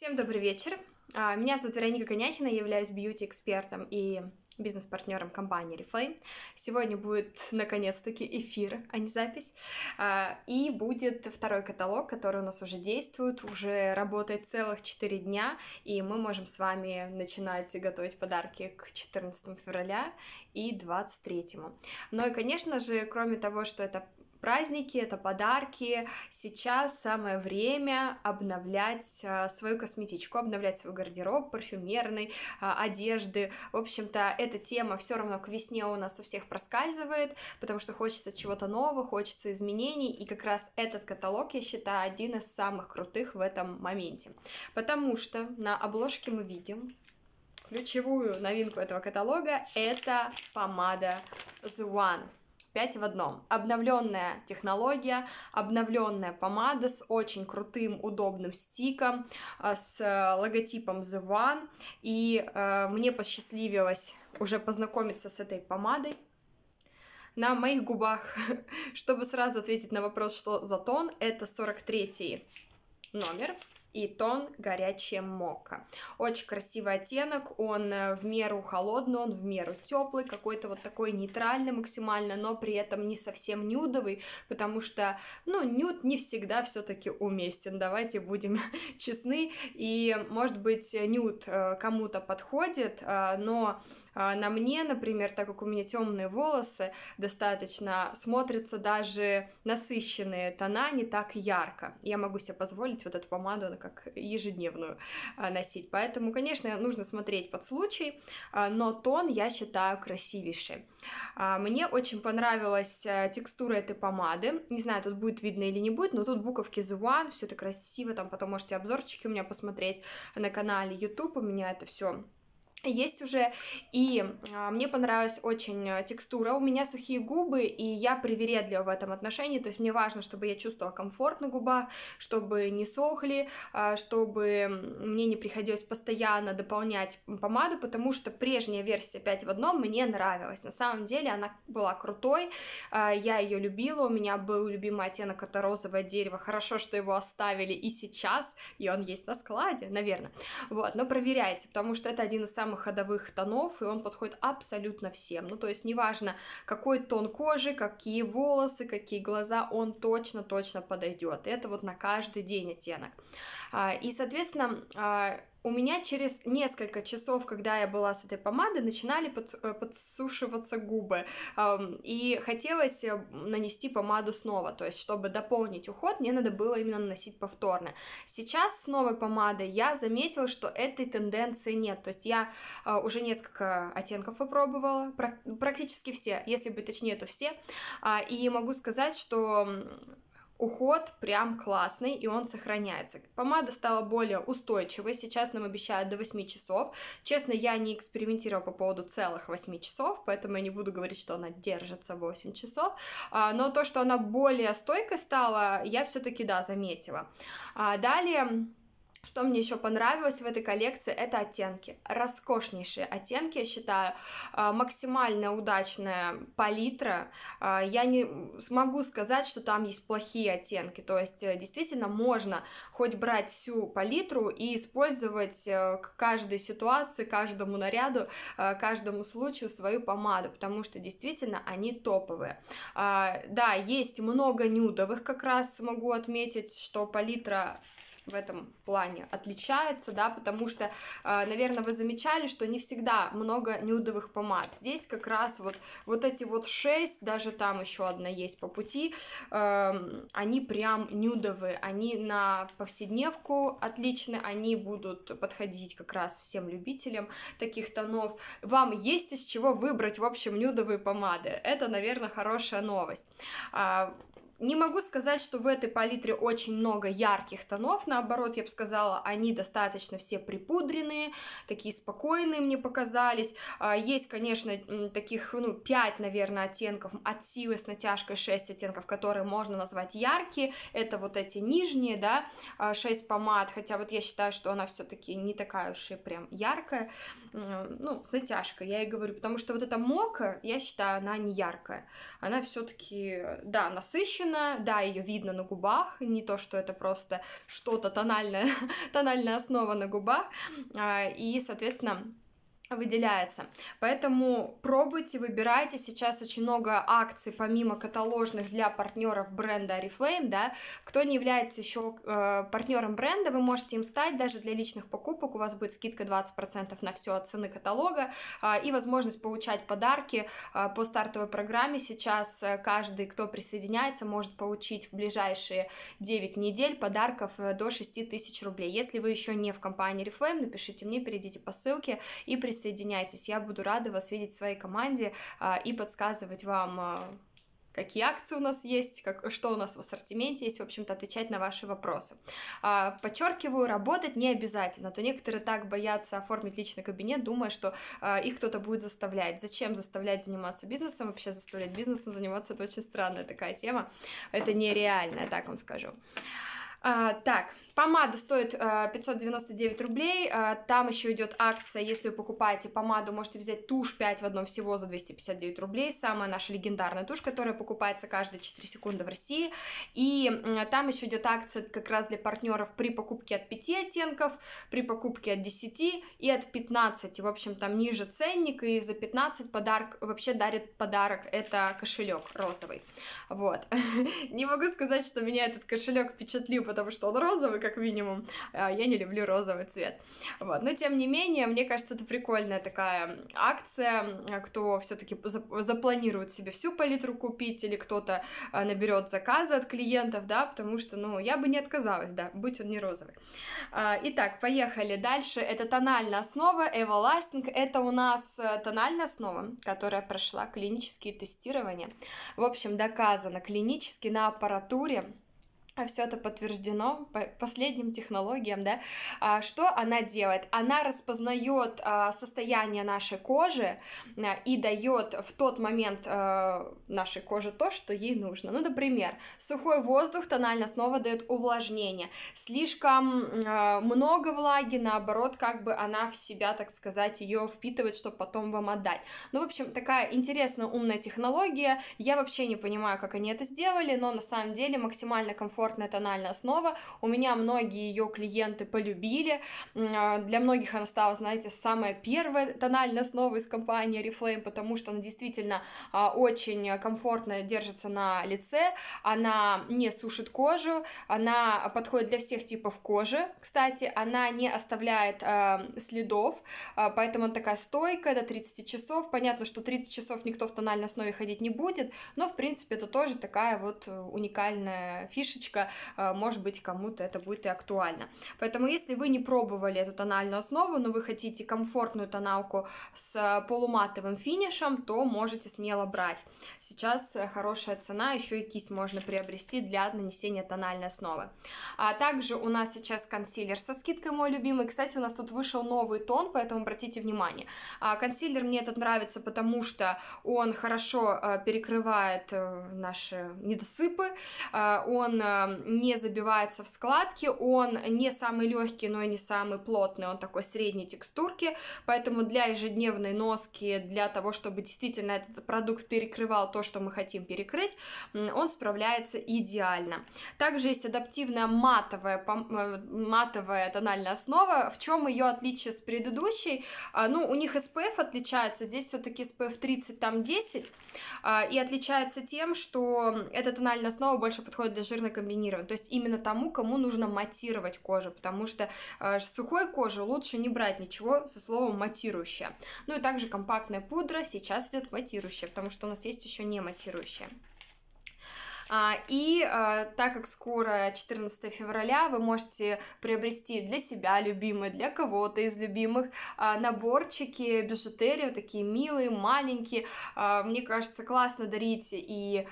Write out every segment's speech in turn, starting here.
Всем добрый вечер. А, Меня зовут Вероника Коняхина, я являюсь бьюти-экспертом и бизнес-партнером компании Reflame. Сегодня будет, наконец-таки, эфир, а не запись. А, И будет второй каталог, который у нас уже действует, уже работает целых 4 дня, и мы можем с вами начинать готовить подарки к 14 февраля и 23. Ну и, конечно же, кроме того, что это праздники, это подарки. Сейчас самое время обновлять а, свою косметичку, обновлять свой гардероб, парфюмерный, а, одежды. В общем-то, эта тема все равно к весне у нас у всех проскальзывает, потому что хочется чего-то нового, хочется изменений, и как раз этот каталог, я считаю, один из самых крутых в этом моменте. Потому что на обложке мы видим ключевую новинку этого каталога — это помада The One. 5 в одном. Обновленная технология, обновленная помада с очень крутым, удобным стиком, а, с логотипом The One. И э, мне посчастливилось уже познакомиться с этой помадой на моих губах. Чтобы сразу ответить на вопрос, что за тон, это 43 номер и тон горячая мока. Очень красивый оттенок, он э, в меру холодный, он в меру теплый, какой-то вот такой нейтральный максимально, но при этом не совсем нюдовый, потому что, ну, нюд не всегда все-таки уместен, давайте будем честны, и, может быть, нюд э, кому-то подходит, э, но на мне, например, так как у меня темные волосы, достаточно смотрятся даже насыщенные тона не так ярко. Я могу себе позволить вот эту помаду как ежедневную а, носить. Поэтому, конечно, нужно смотреть под случай, а, но тон я считаю красивейший. Мне очень понравилась текстура этой помады. Не знаю, тут будет видно или не будет, но тут буковки The One, все это красиво, там потом можете обзорчики у меня посмотреть на канале YouTube, у меня это все есть уже, и а, мне понравилась очень а, текстура, у меня сухие губы, и я привередлива в этом отношении, то есть мне важно, чтобы я чувствовала комфорт на губах, чтобы не сохли, а, чтобы мне не приходилось постоянно дополнять помаду, потому что прежняя версия 5 в одном мне нравилась, на самом деле она была крутой, а, я ее любила, у меня был любимый оттенок, это розовое дерево, хорошо, что его оставили и сейчас, и он есть на складе, наверное, вот, но проверяйте, потому что это один из самых самых ходовых тонов, и он подходит абсолютно всем. Ну, то есть неважно, какой тон кожи, какие волосы, какие глаза, он точно-точно подойдет. Это вот на каждый день оттенок. А, и, соответственно, а, у меня через несколько часов, когда я была с этой помадой, начинали э, подсушиваться губы. И хотелось э, нанести помаду снова. То есть, чтобы дополнить уход, мне надо было именно наносить повторно. Сейчас с новой помадой я заметила, что этой тенденции нет. То есть, я э, уже несколько оттенков попробовала, практически все, если быть точнее, то все. А, и могу сказать, что уход прям классный, и он сохраняется. Помада стала более устойчивой, сейчас нам обещают до 8 часов. Честно, я не экспериментировала по поводу целых 8 часов, поэтому я не буду говорить, что она держится 8 часов, а, но то, что она более стойкой стала, я все-таки, да, заметила. А, далее что мне еще понравилось в этой коллекции, это оттенки. Роскошнейшие оттенки, я считаю, а, максимально удачная палитра. А, я не смогу сказать, что там есть плохие оттенки, то есть э, действительно можно хоть брать всю палитру и использовать э, к каждой ситуации, каждому наряду, э, каждому случаю свою помаду, потому что действительно они топовые. А, да, есть много нюдовых, как раз могу отметить, что палитра в этом плане отличается, да, потому что, а, наверное, вы замечали, что не всегда много нюдовых помад. Здесь как раз вот, вот эти вот шесть, даже там еще одна есть по пути, эм, они прям нюдовые, они на повседневку отличны, они будут подходить как раз всем любителям таких тонов. Вам есть из чего выбрать, в общем, нюдовые помады. Это, наверное, хорошая новость. Не могу сказать, что в этой палитре очень много ярких тонов, наоборот, я бы сказала, они достаточно все припудренные, такие спокойные мне показались. А, есть, конечно, таких, ну, 5, наверное, оттенков от силы с натяжкой 6 оттенков, которые можно назвать яркие. Это вот эти нижние, да, 6 а, помад, хотя вот я считаю, что она все-таки не такая уж и прям яркая, ну, с натяжкой, я и говорю, потому что вот эта мока, я считаю, она не яркая, она все-таки, да, насыщенная, качественно, да, ее видно на губах, не то, что это просто что-то тональное, тональная основа на губах, а, и, соответственно, выделяется. Поэтому пробуйте, выбирайте. Сейчас очень много акций, помимо каталожных, для партнеров бренда Oriflame, да. Кто не является еще э, партнером бренда, вы можете им стать даже для личных покупок. У вас будет скидка 20% на все от цены каталога э, и возможность получать подарки э, по стартовой программе. Сейчас э, каждый, кто присоединяется, может получить в ближайшие 9 недель подарков э, до 6 тысяч рублей. Если вы еще не в компании Oriflame, напишите мне, перейдите по ссылке и присоединяйтесь присоединяйтесь. Я буду рада вас видеть в своей команде а, и подсказывать вам а, какие акции у нас есть, как, что у нас в ассортименте есть, в общем-то, отвечать на ваши вопросы. А, подчеркиваю, работать не обязательно, то некоторые так боятся оформить личный кабинет, думая, что а, их кто-то будет заставлять. Зачем заставлять заниматься бизнесом? Вообще заставлять бизнесом заниматься, это очень странная такая тема, это нереально, так вам скажу. А, так, Помада стоит э, 599 рублей, э, там еще идет акция, если вы покупаете помаду, можете взять тушь 5 в одном всего за 259 рублей, самая наша легендарная тушь, которая покупается каждые 4 секунды в России, и там еще идет акция как раз для партнеров при покупке от 5 оттенков, при покупке от 10 и от 15, в общем, там ниже ценник, и за 15 подарок, вообще дарит подарок, это кошелек розовый, вот. Не могу сказать, что меня этот кошелек впечатлил, потому что он розовый, как минимум. А, я не люблю розовый цвет. Вот. Но тем не менее, мне кажется, это прикольная такая акция. Кто все-таки запланирует себе всю палитру купить, или кто-то а, наберет заказы от клиентов, да, потому что, ну, я бы не отказалась, да, будь он не розовый. А, итак, поехали дальше. Это тональная основа Everlasting. Это у нас э, тональная основа, которая прошла клинические тестирования. В общем, доказано клинически на аппаратуре все это подтверждено по последним технологиям, да, а, что она делает? Она распознает а, состояние нашей кожи и дает в тот момент нашей коже то, что ей нужно. Ну, например, сухой воздух тонально снова дает увлажнение, слишком много влаги, наоборот, как бы она в себя, так сказать, ее впитывает, чтобы потом вам отдать. Ну, в общем, такая интересная умная технология. Я вообще не понимаю, как они это сделали, но на самом деле максимально комфортно комфортная тональная основа. У меня многие ее клиенты полюбили. А, для многих она стала, знаете, самая первая тональная основа из компании Reflame, потому что она действительно а, очень комфортно держится на лице, она не сушит кожу, она подходит для всех типов кожи, кстати, она не оставляет а, следов, поэтому она такая стойкая до 30 часов. Понятно, что 30 часов никто в тональной основе ходить не будет, но, в принципе, это тоже такая вот уникальная фишечка, фишечка, э, может быть, кому-то это будет и актуально. Поэтому, если вы не пробовали эту тональную основу, но вы хотите комфортную тоналку с полуматовым финишем, то можете смело брать. Сейчас э, хорошая цена, еще и кисть можно приобрести для нанесения тональной основы. А также у нас сейчас консилер со скидкой мой любимый. Кстати, у нас тут вышел новый тон, поэтому обратите внимание. А, консилер мне этот нравится, потому что он хорошо э, перекрывает наши недосыпы, он не забивается в складки, он не самый легкий, но и не самый плотный, он такой средней текстурки, поэтому для ежедневной носки, для того, чтобы действительно этот продукт перекрывал то, что мы хотим перекрыть, он справляется идеально. Также есть адаптивная матовая, э, матовая тональная основа, в чем ее отличие с предыдущей, а, ну, у них SPF отличается, здесь все-таки SPF 30, там 10, а, и отличается тем, что эта тональная основа больше подходит для жирной комбинации комбинирован. То есть именно тому, кому нужно матировать кожу, потому что э, сухой кожи лучше не брать ничего со словом матирующая. Ну и также компактная пудра сейчас идет матирующая, потому что у нас есть еще не матирующая. А, и а, так как скоро 14 февраля, вы можете приобрести для себя любимые, для кого-то из любимых а, наборчики, бижутерию, такие милые, маленькие. Мне кажется, классно дарить и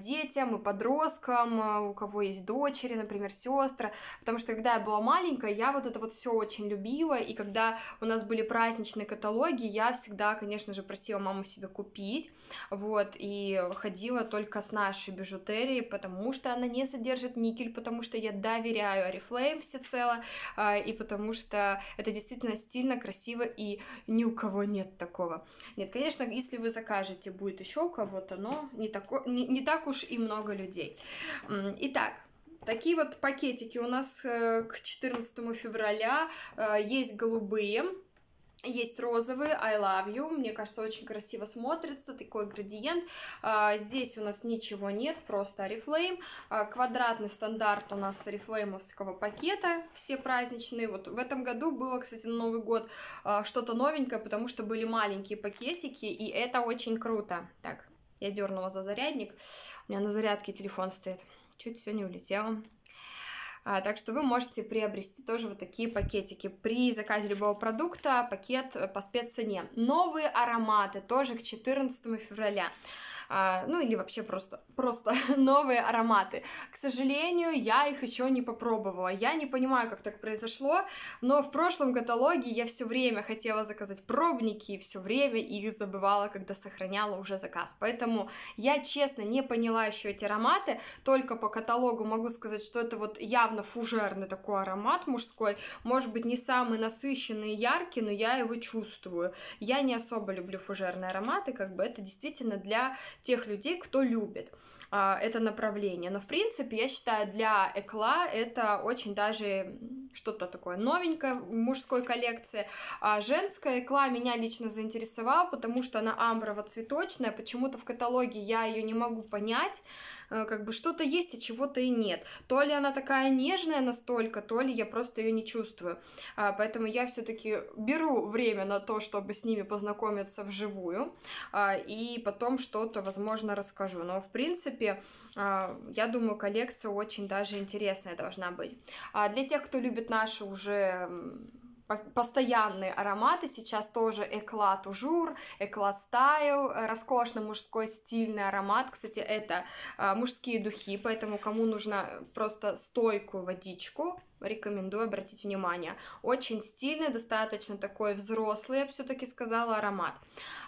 детям, и подросткам, у кого есть дочери, например, сестры, потому что когда я была маленькая, я вот это вот все очень любила, и когда у нас были праздничные каталоги, я всегда, конечно же, просила маму себе купить, вот, и ходила только с нашей бижутерией, серии, потому что она не содержит никель, потому что я доверяю Oriflame всецело, а, и потому что это действительно стильно, красиво, и ни у кого нет такого. Нет, конечно, если вы закажете, будет еще у кого-то, но не, тако, не, не так уж и много людей. Итак, Такие вот пакетики у нас э, к 14 февраля. Э, есть голубые, есть розовый I love you, мне кажется, очень красиво смотрится, такой градиент. А, здесь у нас ничего нет, просто Oriflame. А, квадратный стандарт у нас орифлеймовского пакета, все праздничные. Вот в этом году было, кстати, на Новый год а, что-то новенькое, потому что были маленькие пакетики, и это очень круто. Так, я дернула за зарядник, у меня на зарядке телефон стоит. Чуть все не улетело. А, так что вы можете приобрести тоже вот такие пакетики. При заказе любого продукта пакет э, по спеццене. Новые ароматы тоже к 14 февраля ну или вообще просто, просто новые ароматы. К сожалению, я их еще не попробовала. Я не понимаю, как так произошло, но в прошлом каталоге я все время хотела заказать пробники и все время их забывала, когда сохраняла уже заказ. Поэтому я честно не поняла еще эти ароматы, только по каталогу могу сказать, что это вот явно фужерный такой аромат мужской, может быть не самый насыщенный и яркий, но я его чувствую. Я не особо люблю фужерные ароматы, как бы это действительно для тех людей, кто любит а, это направление. Но, в принципе, я считаю, для Экла это очень даже что-то такое новенькое в мужской коллекции. А женская Экла меня лично заинтересовала, потому что она амброво-цветочная. Почему-то в каталоге я ее не могу понять. Э, как бы что-то есть, а чего-то и нет. То ли она такая нежная настолько, то ли я просто ее не чувствую. А, поэтому я все-таки беру время на то, чтобы с ними познакомиться вживую, а, и потом что-то, возможно, расскажу. Но, в принципе, а, я думаю, коллекция очень даже интересная должна быть. Для тех, кто любит наши уже постоянные ароматы. Сейчас тоже Экла Тужур, Экла Стайл, роскошный мужской стильный аромат. Кстати, это э, мужские духи, поэтому кому нужно просто стойкую водичку, рекомендую обратить внимание. Очень стильный, достаточно такой взрослый, я бы все-таки сказала, аромат.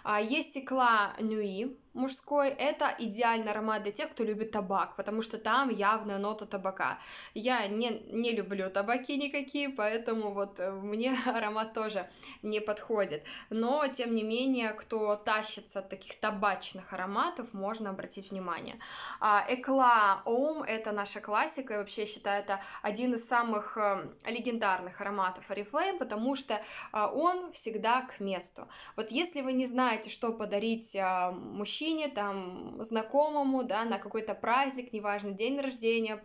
А, есть Экла Нюи, мужской, это идеальный аромат для тех, кто любит табак, потому что там явная нота табака. Я не, не люблю табаки никакие, поэтому вот э, мне аромат тоже не подходит. Но, тем не менее, кто тащится от таких табачных ароматов, можно обратить внимание. А, Экла Ом — это наша классика, и вообще считаю, это один из самых э, легендарных ароматов Oriflame, потому что э, он всегда к месту. Вот если вы не знаете, что подарить мужчине, мужчине, там, знакомому, да, на какой-то праздник, неважно, день рождения,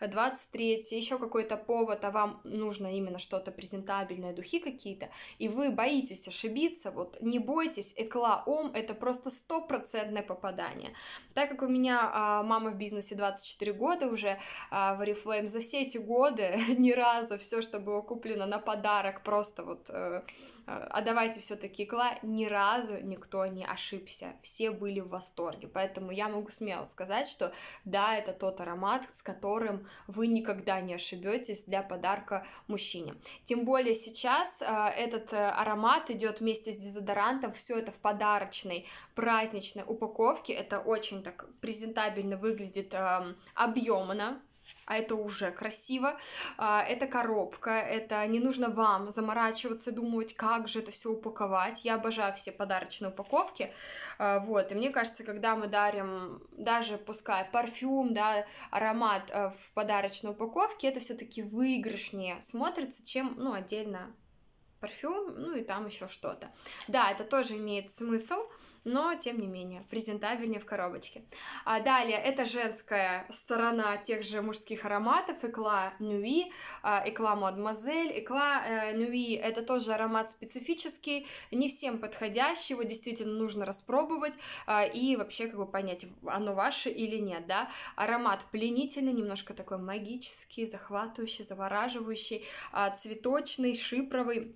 23 еще какой-то повод, а вам нужно именно что-то презентабельное, духи какие-то, и вы боитесь ошибиться, вот, не бойтесь, Экла Ом — это просто стопроцентное попадание. Так как у меня а, мама в бизнесе 24 года уже а, в Oriflame, за все эти годы ни разу все, что было куплено на подарок, просто вот э, а давайте все-таки Экла, ни разу никто не ошибся, все были в восторге, поэтому я могу смело сказать, что да, это тот аромат, с которым вы никогда не ошибетесь для подарка мужчине. Тем более сейчас э, этот э, аромат идет вместе с дезодорантом, все это в подарочной праздничной упаковке, это очень так презентабельно выглядит э, объемно, а это уже красиво. А, это коробка, это не нужно вам заморачиваться, думать, как же это все упаковать. Я обожаю все подарочные упаковки, а, вот, и мне кажется, когда мы дарим, даже пускай парфюм, да, аромат а, в подарочной упаковке, это все-таки выигрышнее смотрится, чем, ну, отдельно парфюм, ну и там еще что-то. Да, это тоже имеет смысл, но тем не менее презентабельнее в коробочке. А далее это женская сторона тех же мужских ароматов Экла Нуи, Экла Мадемуазель, Экла Нуи это тоже аромат специфический, не всем подходящий, его действительно нужно распробовать а, и вообще как бы понять, оно ваше или нет, да. Аромат пленительный, немножко такой магический, захватывающий, завораживающий, а, цветочный, шипровый.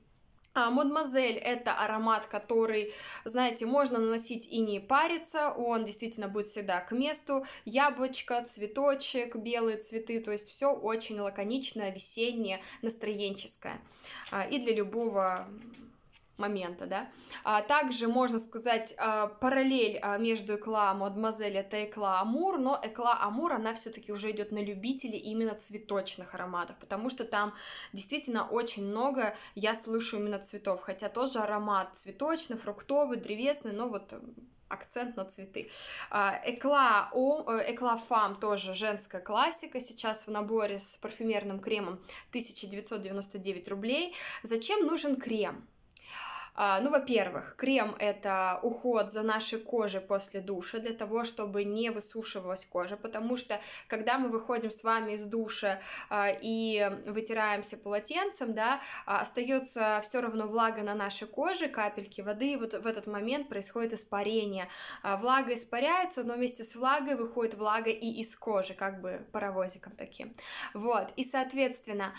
А, Мадемуазель это аромат, который, знаете, можно наносить и не париться, он действительно будет всегда к месту. Яблочко, цветочек, белые цветы, то есть все очень лаконичное, весеннее, настроенческое. А, и для любого момента, да. А, также можно сказать а, параллель а, между Экла Мадемуазель это Экла Амур, но Экла Амур, она все-таки уже идет на любителей именно цветочных ароматов, потому что там действительно очень много я слышу именно цветов, хотя тоже аромат цветочный, фруктовый, древесный, но вот акцент на цветы. А, Экла, э, Экла Фам тоже женская классика, сейчас в наборе с парфюмерным кремом 1999 рублей. Зачем нужен крем? А, ну, во-первых, крем — это уход за нашей кожей после душа, для того, чтобы не высушивалась кожа, потому что, когда мы выходим с вами из душа а, и вытираемся полотенцем, да, а, остается все равно влага на нашей коже, капельки воды, и вот в этот момент происходит испарение. Влага испаряется, но вместе с влагой выходит влага и из кожи, как бы паровозиком таким. Вот, и, соответственно,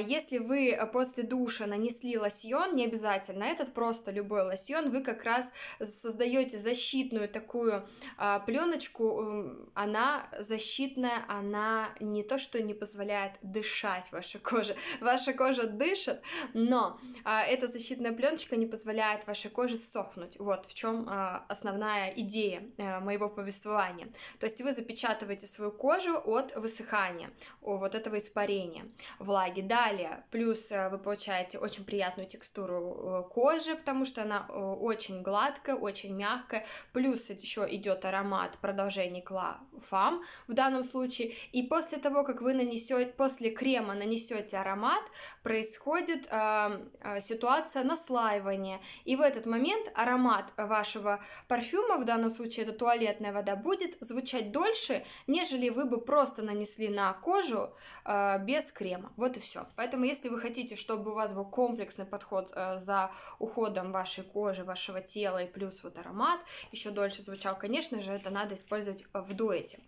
если вы после душа нанесли лосьон, не обязательно этот просто любой лосьон, вы как раз создаете защитную такую а, пленочку, она защитная, она не то что не позволяет дышать вашей коже, ваша кожа дышит, но а, эта защитная пленочка не позволяет вашей коже сохнуть. Вот в чем а, основная идея а, моего повествования. То есть вы запечатываете свою кожу от высыхания, от вот этого испарения влаги. Далее, плюс а, вы получаете очень приятную текстуру э, кожи, кожи, потому что она э, очень гладкая, очень мягкая, плюс еще идет аромат продолжение Кла Фам в данном случае, и после того, как вы нанесете, после крема нанесете аромат, происходит э, э, ситуация наслаивания, и в этот момент аромат вашего парфюма, в данном случае это туалетная вода, будет звучать дольше, нежели вы бы просто нанесли на кожу э, без крема, вот и все. Поэтому, если вы хотите, чтобы у вас был комплексный подход э, за уходом вашей кожи, вашего тела и плюс вот аромат еще дольше звучал, конечно же, это надо использовать в дуэте.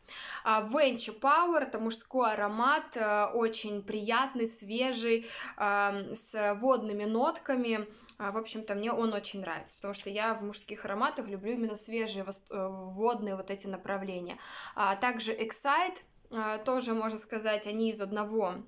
А Venture Power это мужской аромат, э, очень приятный, свежий, эм, с водными нотками. А, в общем-то, мне он очень нравится, потому что я в мужских ароматах люблю именно свежие э, водные вот эти направления. А также Excite, э, тоже, можно сказать, они из одного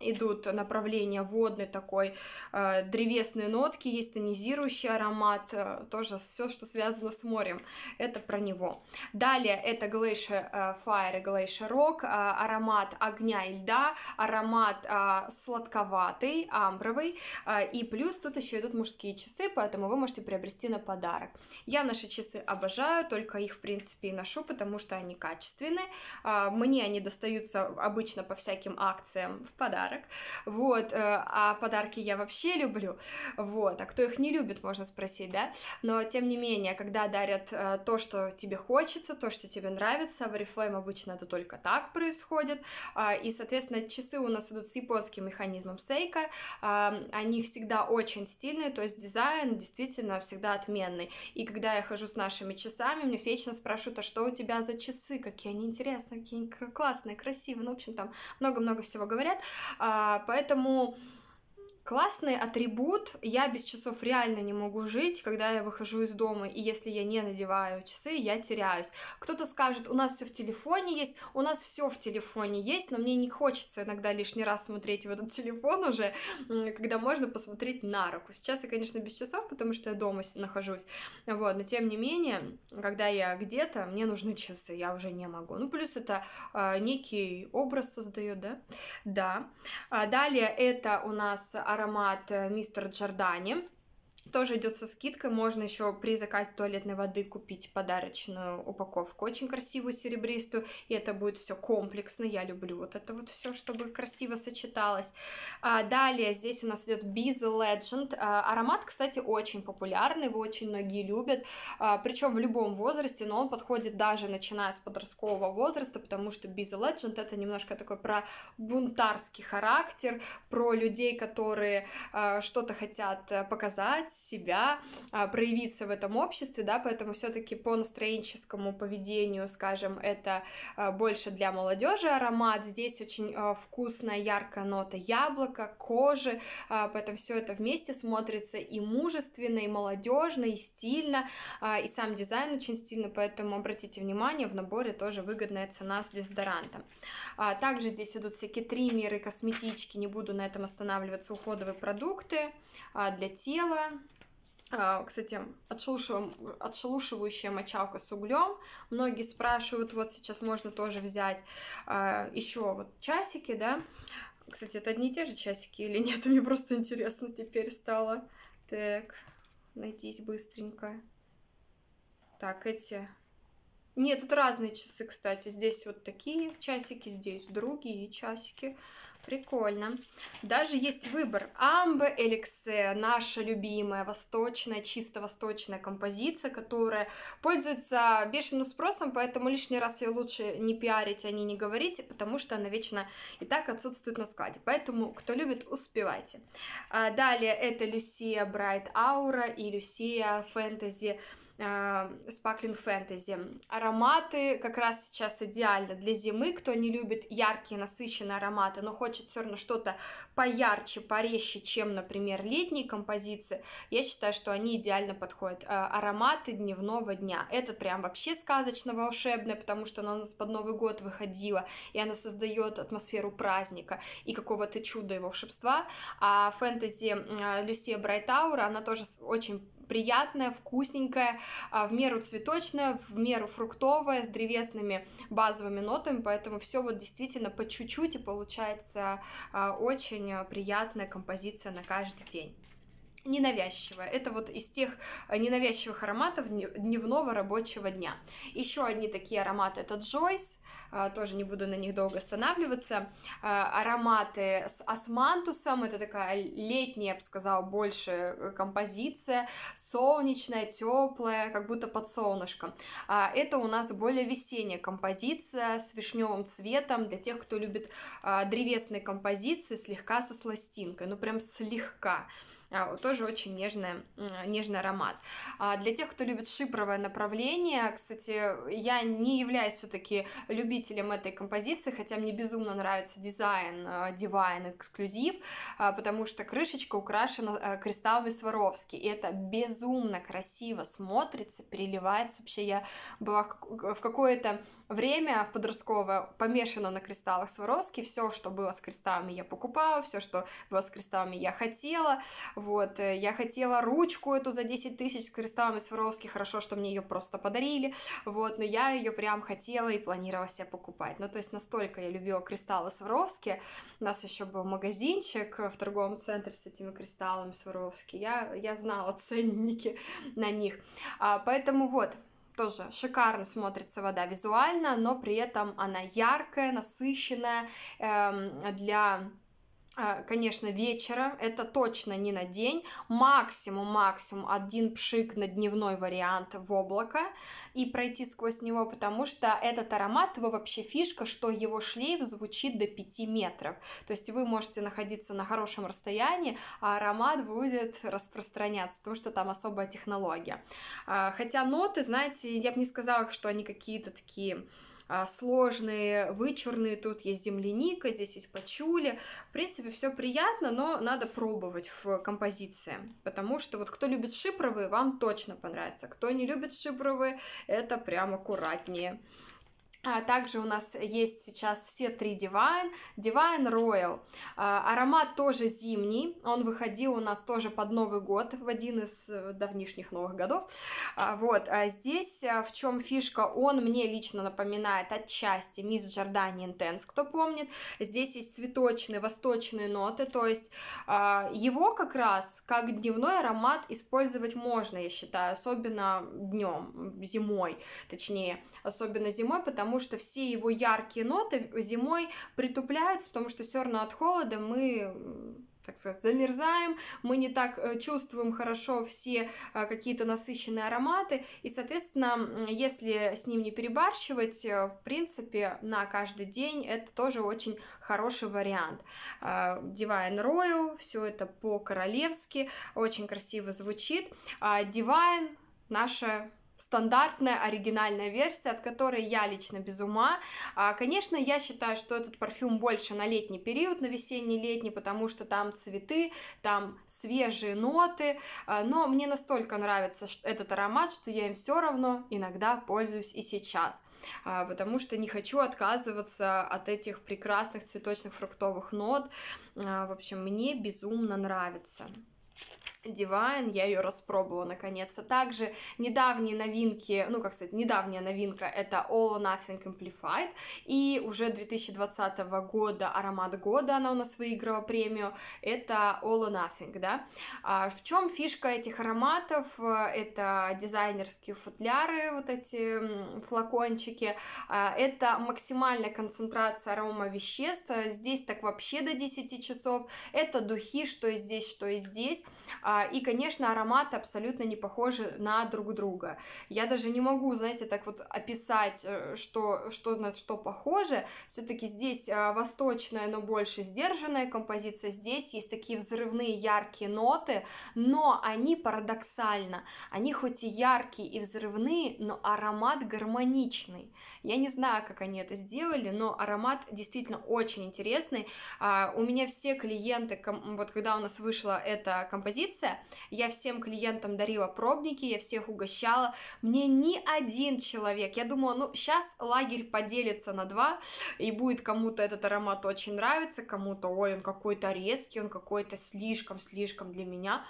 идут направления водной такой, э, древесные нотки, есть тонизирующий аромат, э, тоже все, что связано с морем, это про него. Далее это Glacier э, Fire Glacier Rock, э, аромат огня и льда, аромат э, сладковатый, амбровый, э, и плюс тут еще идут мужские часы, поэтому вы можете приобрести на подарок. Я наши часы обожаю, только их, в принципе, и ношу, потому что они качественные, э, мне они достаются обычно по всяким акциям в подарок, подарок, вот, э, а подарки я вообще люблю, вот, а кто их не любит, можно спросить, да, но, тем не менее, когда дарят э, то, что тебе хочется, то, что тебе нравится, в Oriflame обычно это только так происходит, а, и, соответственно, часы у нас идут с японским механизмом Seiko, а, они всегда очень стильные, то есть дизайн действительно всегда отменный, и когда я хожу с нашими часами, мне вечно спрашивают, а что у тебя за часы, какие они интересные, какие они классные, красивые, ну, в общем, там много-много всего говорят, поэтому Классный атрибут, я без часов реально не могу жить, когда я выхожу из дома, и если я не надеваю часы, я теряюсь. Кто-то скажет, у нас все в телефоне есть, у нас все в телефоне есть, но мне не хочется иногда лишний раз смотреть в этот телефон уже, когда можно посмотреть на руку. Сейчас я, конечно, без часов, потому что я дома нахожусь, вот, но тем не менее, когда я где-то, мне нужны часы, я уже не могу. Ну, плюс это э, некий образ создает, да? Да. А далее это у нас аромат э, мистер Джордани. Тоже идет со скидкой, можно еще при заказе туалетной воды купить подарочную упаковку, очень красивую серебристую, и это будет все комплексно, я люблю вот это вот все, чтобы красиво сочеталось. А, далее здесь у нас идет the Legend, а, аромат, кстати, очень популярный, его очень многие любят, а, причем в любом возрасте, но он подходит даже начиная с подросткового возраста, потому что the Legend это немножко такой про бунтарский характер, про людей, которые а, что-то хотят э, себя, а, проявиться в этом обществе, да, поэтому все-таки по настроенческому поведению, скажем, это а, больше для молодежи аромат. Здесь очень а, вкусная, яркая нота яблока, кожи, поэтому все это вместе смотрится и мужественно, и молодежно, и стильно, и сам дизайн очень стильно, поэтому обратите внимание, в наборе тоже выгодная цена с дезодорантом. Также здесь идут всякие триммеры, косметички, не буду на этом останавливаться, уходовые продукты для тела, а, кстати, отшелушивающая мочалка с углем. Многие спрашивают, вот сейчас можно тоже взять а, еще вот часики, да. Кстати, это одни и те же часики или нет? Мне просто интересно теперь стало. Так, найтись быстренько. Так, эти... Нет, это разные часы, кстати. Здесь вот такие часики, здесь другие часики. Прикольно. Даже есть выбор. Амбе Эликсе, наша любимая восточная, чисто восточная композиция, которая пользуется бешеным спросом, поэтому лишний раз ее лучше не пиарить, а не не говорить, потому что она вечно и так отсутствует на складе. Поэтому, кто любит, успевайте. А, далее это Люсия Брайт Аура и Люсия Фэнтези Sparkling Fantasy. Ароматы как раз сейчас идеально для зимы, кто не любит яркие, насыщенные ароматы, но хочет все равно что-то поярче, порезче, чем, например, летние композиции, я считаю, что они идеально подходят. А, ароматы дневного дня. Это прям вообще сказочно волшебное, потому что она у нас под Новый год выходила, и она создает атмосферу праздника и какого-то чуда и волшебства. А фэнтези Люсия Брайтаура, она тоже очень приятная, вкусненькая, а, в меру цветочная, в меру фруктовая, с древесными базовыми нотами, поэтому все вот действительно по чуть-чуть и получается а, очень приятная композиция на каждый день ненавязчивая. Это вот из тех а, ненавязчивых ароматов дневного рабочего дня. Еще одни такие ароматы это а, тоже не буду на них долго останавливаться. А, ароматы с османтусом, это такая летняя, я бы сказала, больше э, композиция, солнечная, теплая, как будто под солнышком. А, это у нас более весенняя композиция с вишневым цветом для тех, кто любит древесные композиции слегка со сластинкой, ну прям слегка. А, тоже очень нежный, нежный аромат. А, для тех, кто любит шипровое направление, кстати, я не являюсь все-таки любителем этой композиции, хотя мне безумно нравится дизайн а, Divine эксклюзив, потому что крышечка украшена кристаллами Сваровски, и это безумно красиво смотрится, переливается. Вообще я была в какое-то время в подростковое помешана на кристаллах Сваровски, все, что было с кристаллами, я покупала, все, что было с кристаллами, я хотела. Вот, э, я хотела ручку эту за 10 тысяч с кристаллами Сваровски, хорошо, что мне ее просто подарили, вот, но я ее прям хотела и планировала себе покупать. Ну, то есть настолько я любила кристаллы Сваровски, у нас еще был магазинчик в торговом центре с этими кристаллами Сваровски, я, я знала ценники на них, а, поэтому вот, тоже шикарно смотрится вода визуально, но при этом она яркая, насыщенная эм, для конечно, вечера, это точно не на день, максимум-максимум один пшик на дневной вариант в облако и пройти сквозь него, потому что этот аромат, его вообще фишка, что его шлейф звучит до 5 метров, то есть вы можете находиться на хорошем расстоянии, а аромат будет распространяться, потому что там особая технология. А, хотя ноты, знаете, я бы не сказала, что они какие-то такие а, сложные, вычурные. Тут есть земляника, здесь есть пачули. В принципе, все приятно, но надо пробовать в композиции. Потому что вот кто любит шипровые, вам точно понравится. Кто не любит шипровые, это прям аккуратнее. А также у нас есть сейчас все три Divine. Divine Royal. А, аромат тоже зимний. Он выходил у нас тоже под Новый год, в один из э, давнишних новых годов. А, вот. А здесь э, в чем фишка? Он мне лично напоминает отчасти Мисс Джордани Intense, кто помнит. Здесь есть цветочные, восточные ноты. То есть а, его как раз как дневной аромат использовать можно, я считаю. Особенно днем, зимой, точнее. Особенно зимой, потому потому что все его яркие ноты зимой притупляются, потому что все равно от холода мы так сказать, замерзаем, мы не так э, чувствуем хорошо все э, какие-то насыщенные ароматы, и, соответственно, если с ним не перебарщивать, э, в принципе, на каждый день это тоже очень хороший вариант. Divine Royal, все это по-королевски, очень красиво звучит. Divine наша стандартная оригинальная версия, от которой я лично без ума. А, конечно, я считаю, что этот парфюм больше на летний период, на весенний-летний, потому что там цветы, там свежие ноты, а, но мне настолько нравится этот аромат, что я им все равно иногда пользуюсь и сейчас, а, потому что не хочу отказываться от этих прекрасных цветочных фруктовых нот. В общем, мне безумно нравится. Divine, я ее распробовала наконец-то. Также недавние новинки, ну, как сказать, недавняя новинка это All or Nothing Amplified, и уже 2020 года аромат года она у нас выиграла премию, это All or Nothing, да. А в чем фишка этих ароматов? Это дизайнерские футляры, вот эти флакончики, а, это максимальная концентрация арома веществ, здесь так вообще до 10 часов, это духи, что и здесь, что и здесь, а, и, конечно, ароматы абсолютно не похожи на друг друга. Я даже не могу, знаете, так вот описать, э, что, что на что похоже. Все-таки здесь а, восточная, но больше сдержанная композиция. Здесь есть такие взрывные яркие ноты, но они парадоксально. Они хоть и яркие и взрывные, но аромат гармоничный. Я не знаю, как они это сделали, но аромат действительно очень интересный. А, у меня все клиенты, вот когда у нас вышла эта композиция, позиция. Я всем клиентам дарила пробники, я всех угощала. Мне ни один человек, я думала, ну, сейчас лагерь поделится на два, и будет кому-то этот аромат очень нравиться, кому-то, ой, он какой-то резкий, он какой-то слишком-слишком для меня.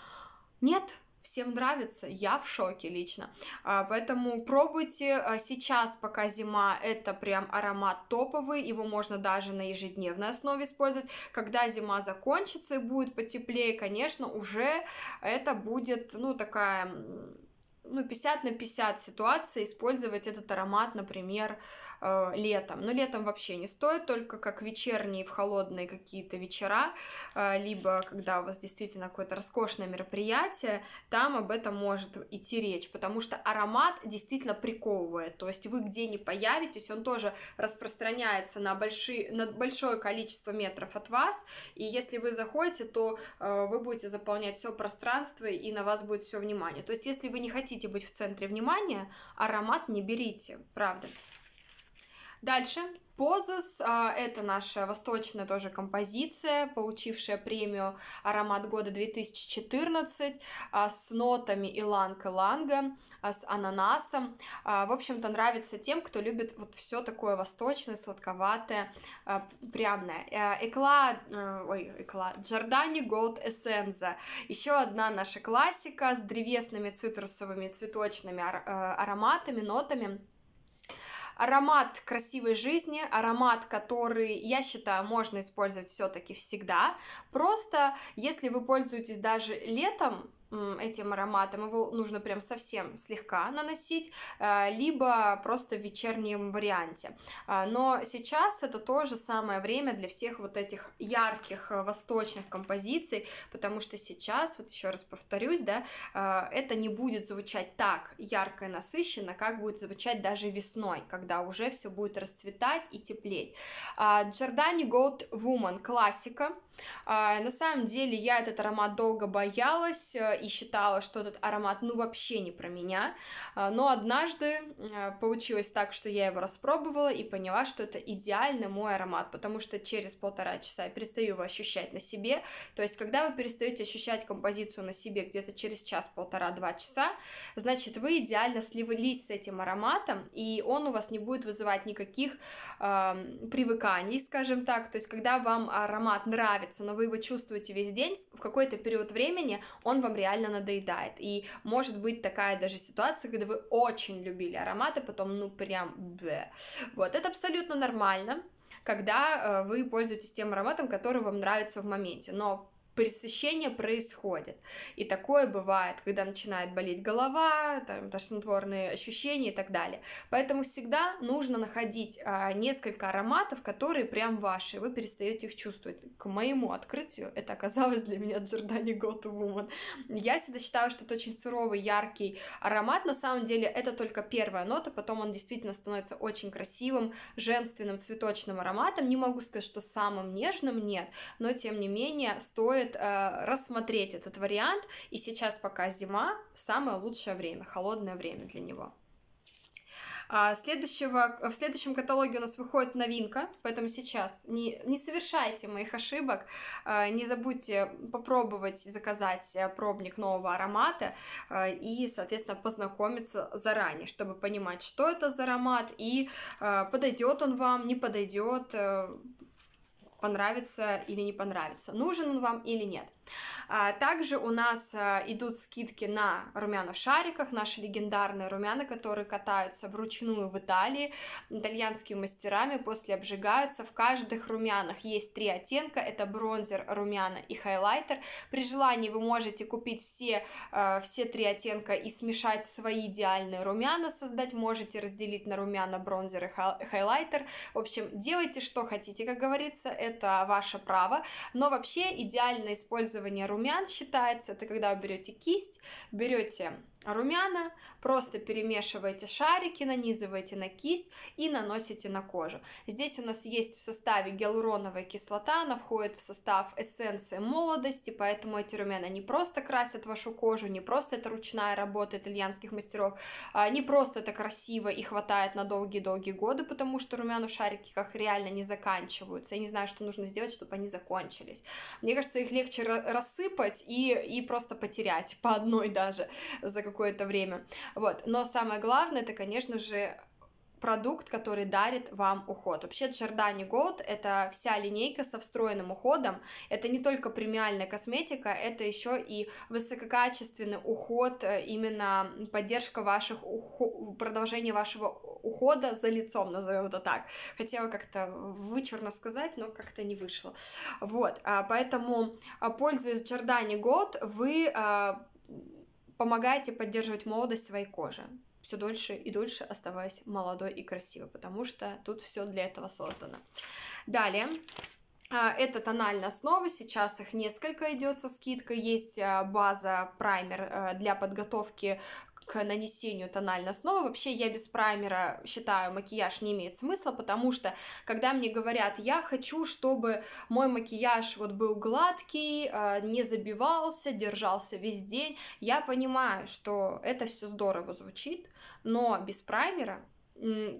Нет, всем нравится, я в шоке лично. А, поэтому пробуйте а, сейчас, пока зима, это прям аромат топовый, его можно даже на ежедневной основе использовать. Когда зима закончится и будет потеплее, конечно, уже это будет, ну, такая ну, 50 на 50 ситуация использовать этот аромат, например, э, летом. Но летом вообще не стоит, только как вечерние в холодные какие-то вечера, э, либо когда у вас действительно какое-то роскошное мероприятие, там об этом может идти речь, потому что аромат действительно приковывает, то есть вы где не появитесь, он тоже распространяется на, большие, на большое количество метров от вас, и если вы заходите, то э, вы будете заполнять все пространство, и на вас будет все внимание. То есть если вы не хотите быть в центре внимания, аромат не берите, правда. Дальше. Позас а, это наша восточная тоже композиция, получившая премию «Аромат года 2014» а, с нотами иланг-иланга, а, с ананасом. В общем-то, нравится тем, кто любит вот все такое восточное, сладковатое, пряное. Экла, ой, экла, Джордани Голд Эссенза. Еще одна наша классика с древесными цитрусовыми цветочными ароматами, нотами аромат красивой жизни, аромат, который, я считаю, можно использовать все-таки всегда. Просто, если вы пользуетесь даже летом, этим ароматом, его нужно прям совсем слегка наносить, э, либо просто в вечернем варианте. А, но сейчас это тоже самое время для всех вот этих ярких э, восточных композиций, потому что сейчас, вот еще раз повторюсь, да, э, это не будет звучать так ярко и насыщенно, как будет звучать даже весной, когда уже все будет расцветать и теплеть. Giordani Gold Woman классика, а, на самом деле я этот аромат долго боялась э, и считала, что этот аромат ну вообще не про меня, а, но однажды э, получилось так, что я его распробовала и поняла, что это идеальный мой аромат, потому что через полтора часа я перестаю его ощущать на себе, то есть когда вы перестаете ощущать композицию на себе где-то через час, полтора-два часа, значит вы идеально сливались с этим ароматом, и он у вас не будет вызывать никаких э, привыканий, скажем так, то есть когда вам аромат нравится, нравится, но вы его чувствуете весь день, в какой-то период времени он вам реально надоедает. И может быть такая даже ситуация, когда вы очень любили ароматы, потом, ну, прям, бе. Вот, это абсолютно нормально когда э, вы пользуетесь тем ароматом, который вам нравится в моменте. Но пресыщение происходит. И такое бывает, когда начинает болеть голова, там, тошнотворные ощущения и так далее. Поэтому всегда нужно находить а, несколько ароматов, которые прям ваши, вы перестаете их чувствовать. К моему открытию это оказалось для меня Go to Woman. Я всегда считала, что это очень суровый, яркий аромат. На самом деле это только первая нота, потом он действительно становится очень красивым, женственным, цветочным ароматом. Не могу сказать, что самым нежным нет, но тем не менее стоит стоит э, рассмотреть этот вариант, и сейчас пока зима, самое лучшее время, холодное время для него. А следующего, в следующем каталоге у нас выходит новинка, поэтому сейчас не, не совершайте моих ошибок, э, не забудьте попробовать заказать э, пробник нового аромата э, и, соответственно, познакомиться заранее, чтобы понимать, что это за аромат и подойдет он вам, не подойдет, понравится или не понравится, нужен он вам или нет. А, также у нас а, идут скидки на румяна в шариках, наши легендарные румяна, которые катаются вручную в Италии, итальянскими мастерами, после обжигаются. В каждых румянах есть три оттенка, это бронзер, румяна и хайлайтер. При желании вы можете купить все, а, все три оттенка и смешать свои идеальные румяна, создать, можете разделить на румяна, бронзер и хайлайтер. В общем, делайте, что хотите, как говорится, это ваше право, но вообще идеально использование румян румян считается, это когда вы берете кисть, берете румяна, просто перемешиваете шарики, нанизываете на кисть и наносите на кожу. Здесь у нас есть в составе гиалуроновая кислота, она входит в состав эссенции молодости, поэтому эти румяна не просто красят вашу кожу, не просто это ручная работа итальянских мастеров, а не просто это красиво и хватает на долгие-долгие годы, потому что румяна в шариках реально не заканчиваются. Я не знаю, что нужно сделать, чтобы они закончились. Мне кажется, их легче рассыпать и, и просто потерять по одной даже за какое-то время. Вот. Но самое главное, это, конечно же, продукт, который дарит вам уход. Вообще Giordani Gold — это вся линейка со встроенным уходом. Это не только премиальная косметика, это еще и высококачественный уход, э, именно поддержка ваших ухо... продолжение вашего ухода за лицом, назовем это так. Хотела как-то вычурно сказать, но как-то не вышло. Вот, а, поэтому, а, пользуясь Giordani Gold, вы помогаете поддерживать молодость своей кожи. Все дольше и дольше оставаясь молодой и красивой, потому что тут все для этого создано. Далее, а, это тональная основа, сейчас их несколько идет со скидкой, есть а, база праймер э, для подготовки к нанесению тональной основы. Вообще я без праймера считаю макияж не имеет смысла, потому что когда мне говорят, я хочу, чтобы мой макияж вот был гладкий, а, не забивался, держался весь день, я понимаю, что это все здорово звучит, но без праймера,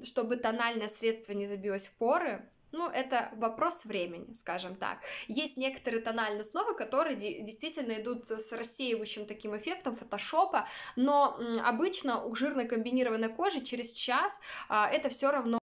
чтобы тональное средство не забилось в поры, ну, это вопрос времени, скажем так. Есть некоторые тональные основы, которые действительно идут с рассеивающим таким эффектом фотошопа, но обычно у жирной комбинированной кожи через час а, это все равно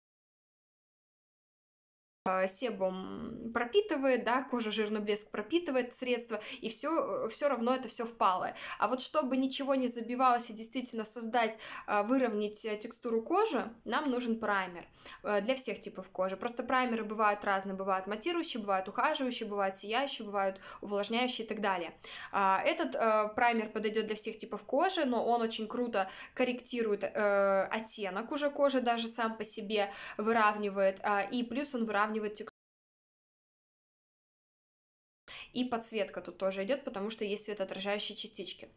себум пропитывает, да, кожа жирный блеск пропитывает средство, и все, все равно это все впалое. А вот чтобы ничего не забивалось и действительно создать, а, выровнять э, текстуру кожи, нам нужен праймер э, для всех типов кожи. Просто праймеры бывают разные, бывают матирующие, бывают ухаживающие, бывают сияющие, бывают увлажняющие и так далее. А, этот э, праймер подойдет для всех типов кожи, но он очень круто корректирует оттенок уже кожи даже сам по себе, выравнивает, и плюс он выравнивает выравнивать текстуру. И подсветка тут тоже идет, потому что есть светоотражающие частички.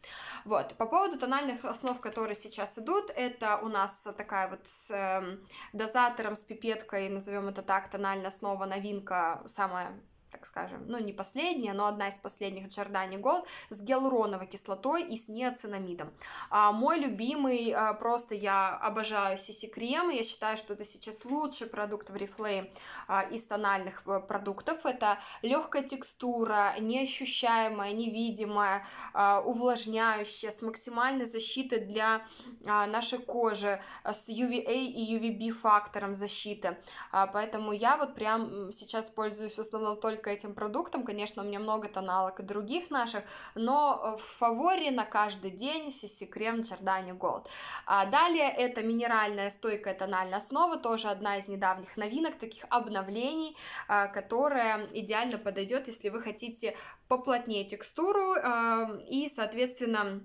Вот, по поводу тональных основ, которые сейчас идут, это у нас такая вот с э, дозатором, с пипеткой, назовем это так, тональная основа, новинка, самая так скажем, ну не последняя, но одна из последних Giordani Gold с гиалуроновой кислотой и с неоцинамидом. А, мой любимый, а, просто я обожаю CC крем, я считаю, что это сейчас лучший продукт в Reflame а, из тональных а, продуктов. Это легкая текстура, неощущаемая, невидимая, а, увлажняющая, с максимальной защитой для а, нашей кожи, с UVA и UVB фактором защиты. А, поэтому я вот прям сейчас пользуюсь в основном только только этим продуктом. Конечно, у меня много тоналок и других наших, но в фаворе на каждый день CC крем Giordani Gold. А далее это минеральная стойкая тональная основа, тоже одна из недавних новинок, таких обновлений, а, которая идеально подойдет, если вы хотите поплотнее текстуру а, и, соответственно,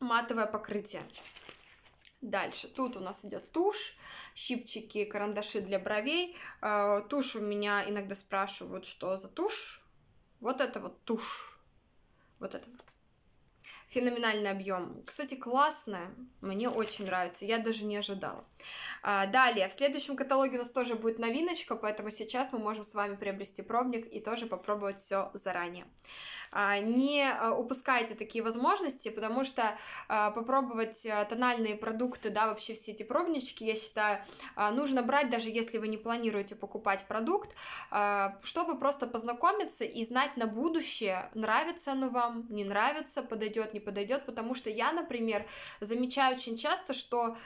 матовое покрытие. Дальше, тут у нас идет тушь, щипчики, карандаши для бровей. А, тушь у меня иногда спрашивают, что за тушь. Вот это вот тушь. Вот это вот феноменальный объем. Кстати, классная, мне очень нравится, я даже не ожидала. А, далее, в следующем каталоге у нас тоже будет новиночка, поэтому сейчас мы можем с вами приобрести пробник и тоже попробовать все заранее. А, не а, упускайте такие возможности, потому что а, попробовать тональные продукты, да, вообще все эти пробнички, я считаю, нужно брать, даже если вы не планируете покупать продукт, чтобы просто познакомиться и знать на будущее, нравится оно вам, не нравится, подойдет, не подойдет, потому что я, например, замечаю очень часто, что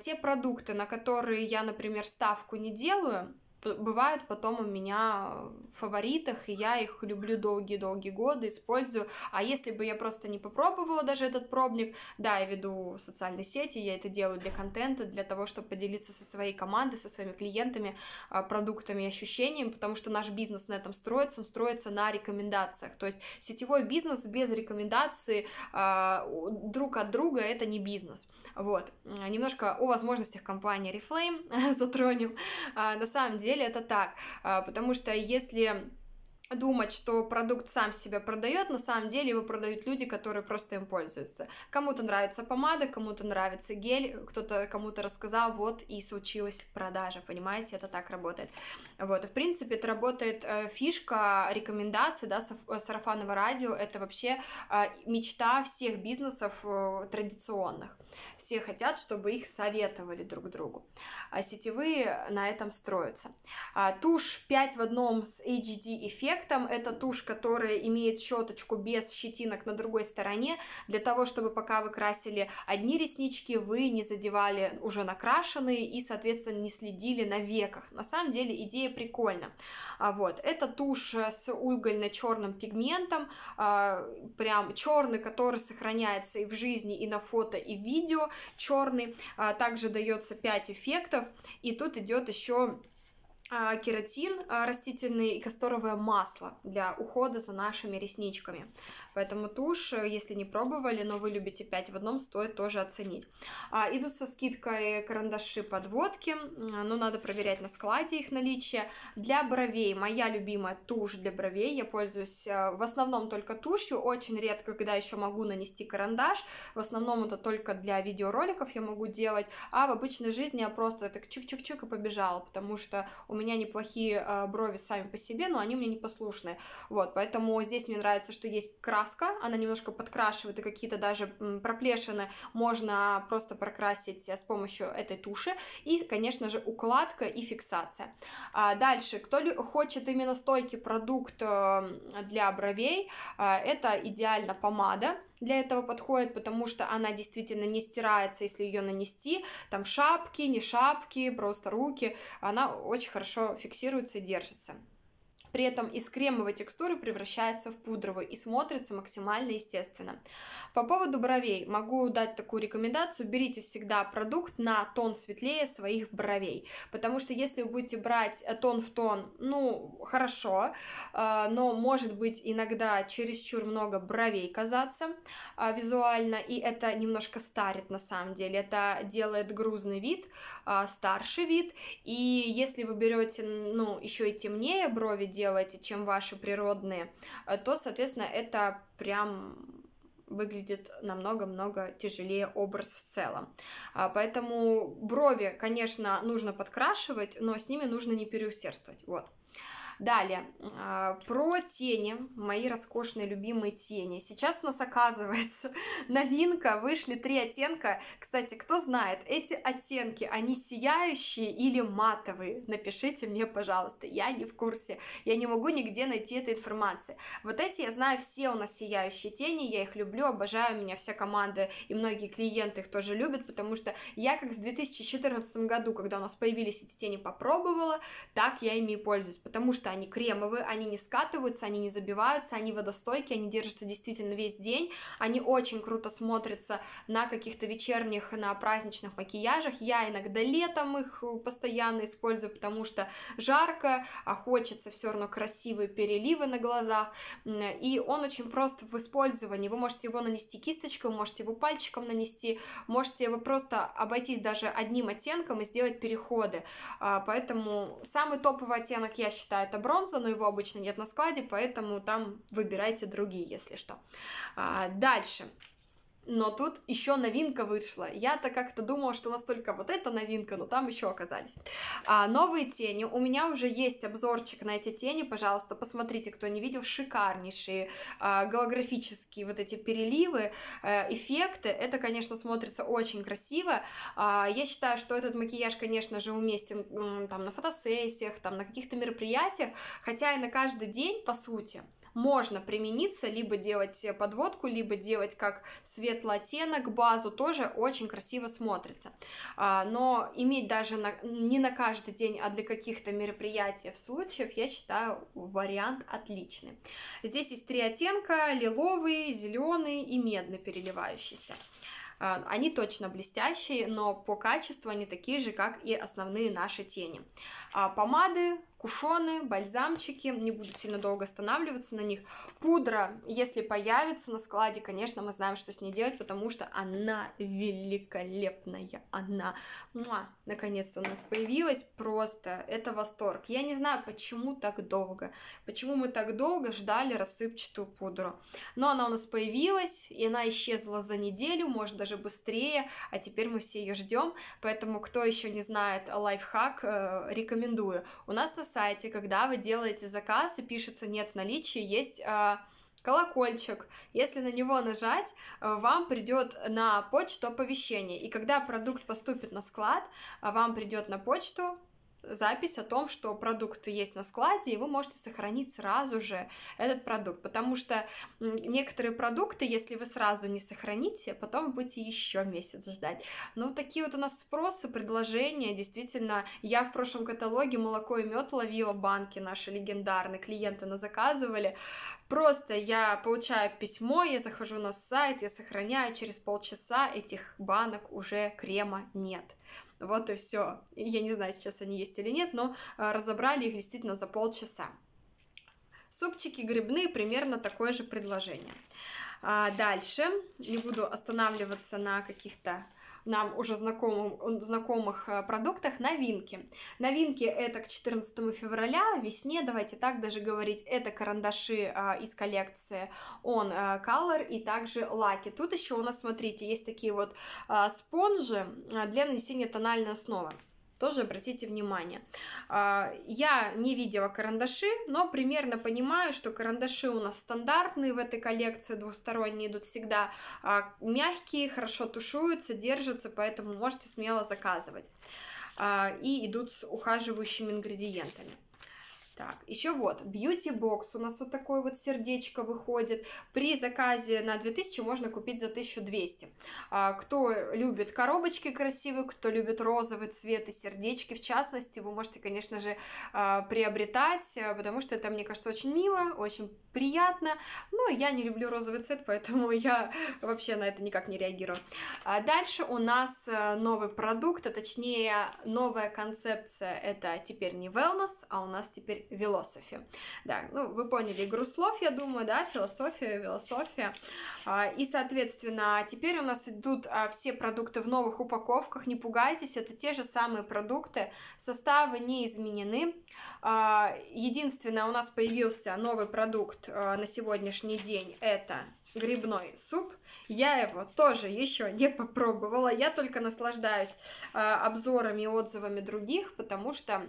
те продукты, на которые я, например, ставку не делаю, бывают потом у меня в фаворитах, и я их люблю долгие-долгие годы, использую. А если бы я просто не попробовала даже этот пробник, да, я веду социальные сети, я это делаю для контента, для того, чтобы поделиться со своей командой, со своими клиентами, а, продуктами, ощущениями, потому что наш бизнес на этом строится, он строится на рекомендациях. То есть сетевой бизнес без рекомендации а, друг от друга это не бизнес. Вот. Немножко о возможностях компании Reflame затронем. А, на самом деле это так, потому что если думать, что продукт сам себя продает, на самом деле его продают люди, которые просто им пользуются. Кому-то нравится помада, кому-то нравится гель, кто-то кому-то рассказал, вот и случилась продажа, понимаете, это так работает. Вот, в принципе это работает э, фишка рекомендаций, да, э, сарафанного радио, это вообще э, мечта всех бизнесов э, традиционных. Все хотят, чтобы их советовали друг другу. А сетевые на этом строятся. А, тушь 5 в одном с HD эффектом. Это тушь, которая имеет щеточку без щетинок на другой стороне, для того, чтобы пока вы красили одни реснички, вы не задевали уже накрашенные и, соответственно, не следили на веках. На самом деле идея прикольна. А, вот. Это тушь с угольно-черным пигментом, а, прям черный, который сохраняется и в жизни, и на фото, и в видео видео черный. А, также дается 5 эффектов. И тут идет еще кератин а, растительный и касторовое масло для ухода за нашими ресничками. Поэтому тушь, э, если не пробовали, но вы любите 5 в одном, стоит тоже оценить. А, идут со скидкой карандаши подводки, но надо проверять на складе их наличие. Для бровей, моя любимая тушь для бровей, я пользуюсь э, в основном только тушью, очень редко, когда еще могу нанести карандаш, в основном это только для видеороликов я могу делать, а в обычной жизни я просто так чик-чик-чик и побежала, потому что у меня неплохие э, брови сами по себе, но они у меня непослушные, вот, поэтому здесь мне нравится, что есть краска, она немножко подкрашивает, и какие-то даже проплешины можно просто прокрасить с помощью этой туши. И, конечно же, укладка и фиксация. А дальше, кто хочет именно стойкий продукт э, для бровей, э, это идеально помада, для этого подходит, потому что она действительно не стирается, если ее нанести. Там шапки, не шапки, просто руки. Она очень хорошо фиксируется и держится. При этом из кремовой текстуры превращается в пудровую и смотрится максимально естественно. По поводу бровей могу дать такую рекомендацию. Берите всегда продукт на тон светлее своих бровей. Потому что если вы будете брать тон в тон, ну, хорошо, э, но может быть иногда чересчур много бровей казаться э, визуально, и это немножко старит на самом деле. Это делает грузный вид, э, старший вид. И если вы берете, ну, еще и темнее брови, делаете, чем ваши природные, э, то, соответственно, это прям выглядит намного-много тяжелее образ в целом. А, поэтому брови, конечно, нужно подкрашивать, но с ними нужно не переусердствовать. Вот. Далее, а, про тени, мои роскошные любимые тени. Сейчас у нас оказывается новинка, вышли три оттенка. Кстати, кто знает, эти оттенки, они сияющие или матовые? Напишите мне, пожалуйста, я не в курсе, я не могу нигде найти этой информации. Вот эти, я знаю, все у нас сияющие тени, я их люблю, обожаю, меня вся команда и многие клиенты их тоже любят, потому что я как в 2014 году, когда у нас появились эти тени, попробовала, так я ими и пользуюсь, потому что они кремовые, они не скатываются, они не забиваются, они водостойкие, они держатся действительно весь день, они очень круто смотрятся на каких-то вечерних, на праздничных макияжах, я иногда летом их постоянно использую, потому что жарко, а хочется все равно красивые переливы на глазах, и он очень прост в использовании, вы можете его нанести кисточкой, вы можете его пальчиком нанести, можете вы просто обойтись даже одним оттенком и сделать переходы, а, поэтому самый топовый оттенок, я считаю, это бронза, но его обычно нет на складе, поэтому там выбирайте другие, если что. А, дальше. Но тут еще новинка вышла. Я-то как-то думала, что у нас только вот эта новинка, но там еще оказались. А, новые тени. У меня уже есть обзорчик на эти тени. Пожалуйста, посмотрите, кто не видел. Шикарнейшие а, голографические вот эти переливы, а, эффекты. Это, конечно, смотрится очень красиво. А, я считаю, что этот макияж, конечно же, уместен там на фотосессиях, там на каких-то мероприятиях, хотя и на каждый день, по сути можно примениться, либо делать подводку, либо делать как светлый оттенок, базу, тоже очень красиво смотрится. А, но иметь даже на, не на каждый день, а для каких-то мероприятий, в случаев, я считаю, вариант отличный. Здесь есть три оттенка, лиловый, зеленый и медный переливающийся. А, они точно блестящие, но по качеству они такие же, как и основные наши тени. А, помады кушоны, бальзамчики, не буду сильно долго останавливаться на них. Пудра, если появится на складе, конечно, мы знаем, что с ней делать, потому что она великолепная, она, муа, наконец-то у нас появилась, просто, это восторг. Я не знаю, почему так долго, почему мы так долго ждали рассыпчатую пудру, но она у нас появилась, и она исчезла за неделю, может даже быстрее, а теперь мы все ее ждем, поэтому кто еще не знает лайфхак, э, рекомендую. У нас на сайте, когда вы делаете заказ и пишется «нет в наличии», есть э, колокольчик. Если на него нажать, э, вам придет на почту оповещение. И когда продукт поступит на склад, э, вам придет на почту запись о том, что продукт есть на складе, и вы можете сохранить сразу же этот продукт, потому что некоторые продукты, если вы сразу не сохраните, потом будете еще месяц ждать. Ну, такие вот у нас спросы, предложения, действительно, я в прошлом каталоге молоко и мед ловила банки наши легендарные, клиенты на заказывали, Просто я получаю письмо, я захожу на сайт, я сохраняю, через полчаса этих банок уже крема нет. Вот и все. Я не знаю, сейчас они есть или нет, но а, разобрали их действительно за полчаса. Супчики грибные, примерно такое же предложение. А дальше, не буду останавливаться на каких-то нам уже знакомым, знакомых э, продуктах новинки. Новинки это к 14 февраля, весне, давайте так даже говорить, это карандаши а, из коллекции On э, Color и также лаки. Тут еще у нас, смотрите, есть такие вот а, спонжи для нанесения тональной основы тоже обратите внимание. А, я не видела карандаши, но примерно понимаю, что карандаши у нас стандартные в этой коллекции, двусторонние идут всегда а, мягкие, хорошо тушуются, держатся, поэтому можете смело заказывать. А, и идут с ухаживающими ингредиентами. Так, еще вот, Box, у нас вот такое вот сердечко выходит. При заказе на 2000 можно купить за 1200. А, кто любит коробочки красивые, кто любит розовый цвет и сердечки, в частности, вы можете, конечно же, а, приобретать, а, потому что это, мне кажется, очень мило, очень приятно. Но я не люблю розовый цвет, поэтому я вообще на это никак не реагирую. А дальше у нас а, новый продукт, а точнее новая концепция. Это теперь не wellness, а у нас теперь философия. Да, ну, вы поняли игру слов, я думаю, да, философия, философия. А, и, соответственно, теперь у нас идут а, все продукты в новых упаковках, не пугайтесь, это те же самые продукты, составы не изменены. А, единственное, у нас появился новый продукт на сегодняшний день, это грибной суп. Я его тоже еще не попробовала, я только наслаждаюсь обзорами и отзывами других, потому что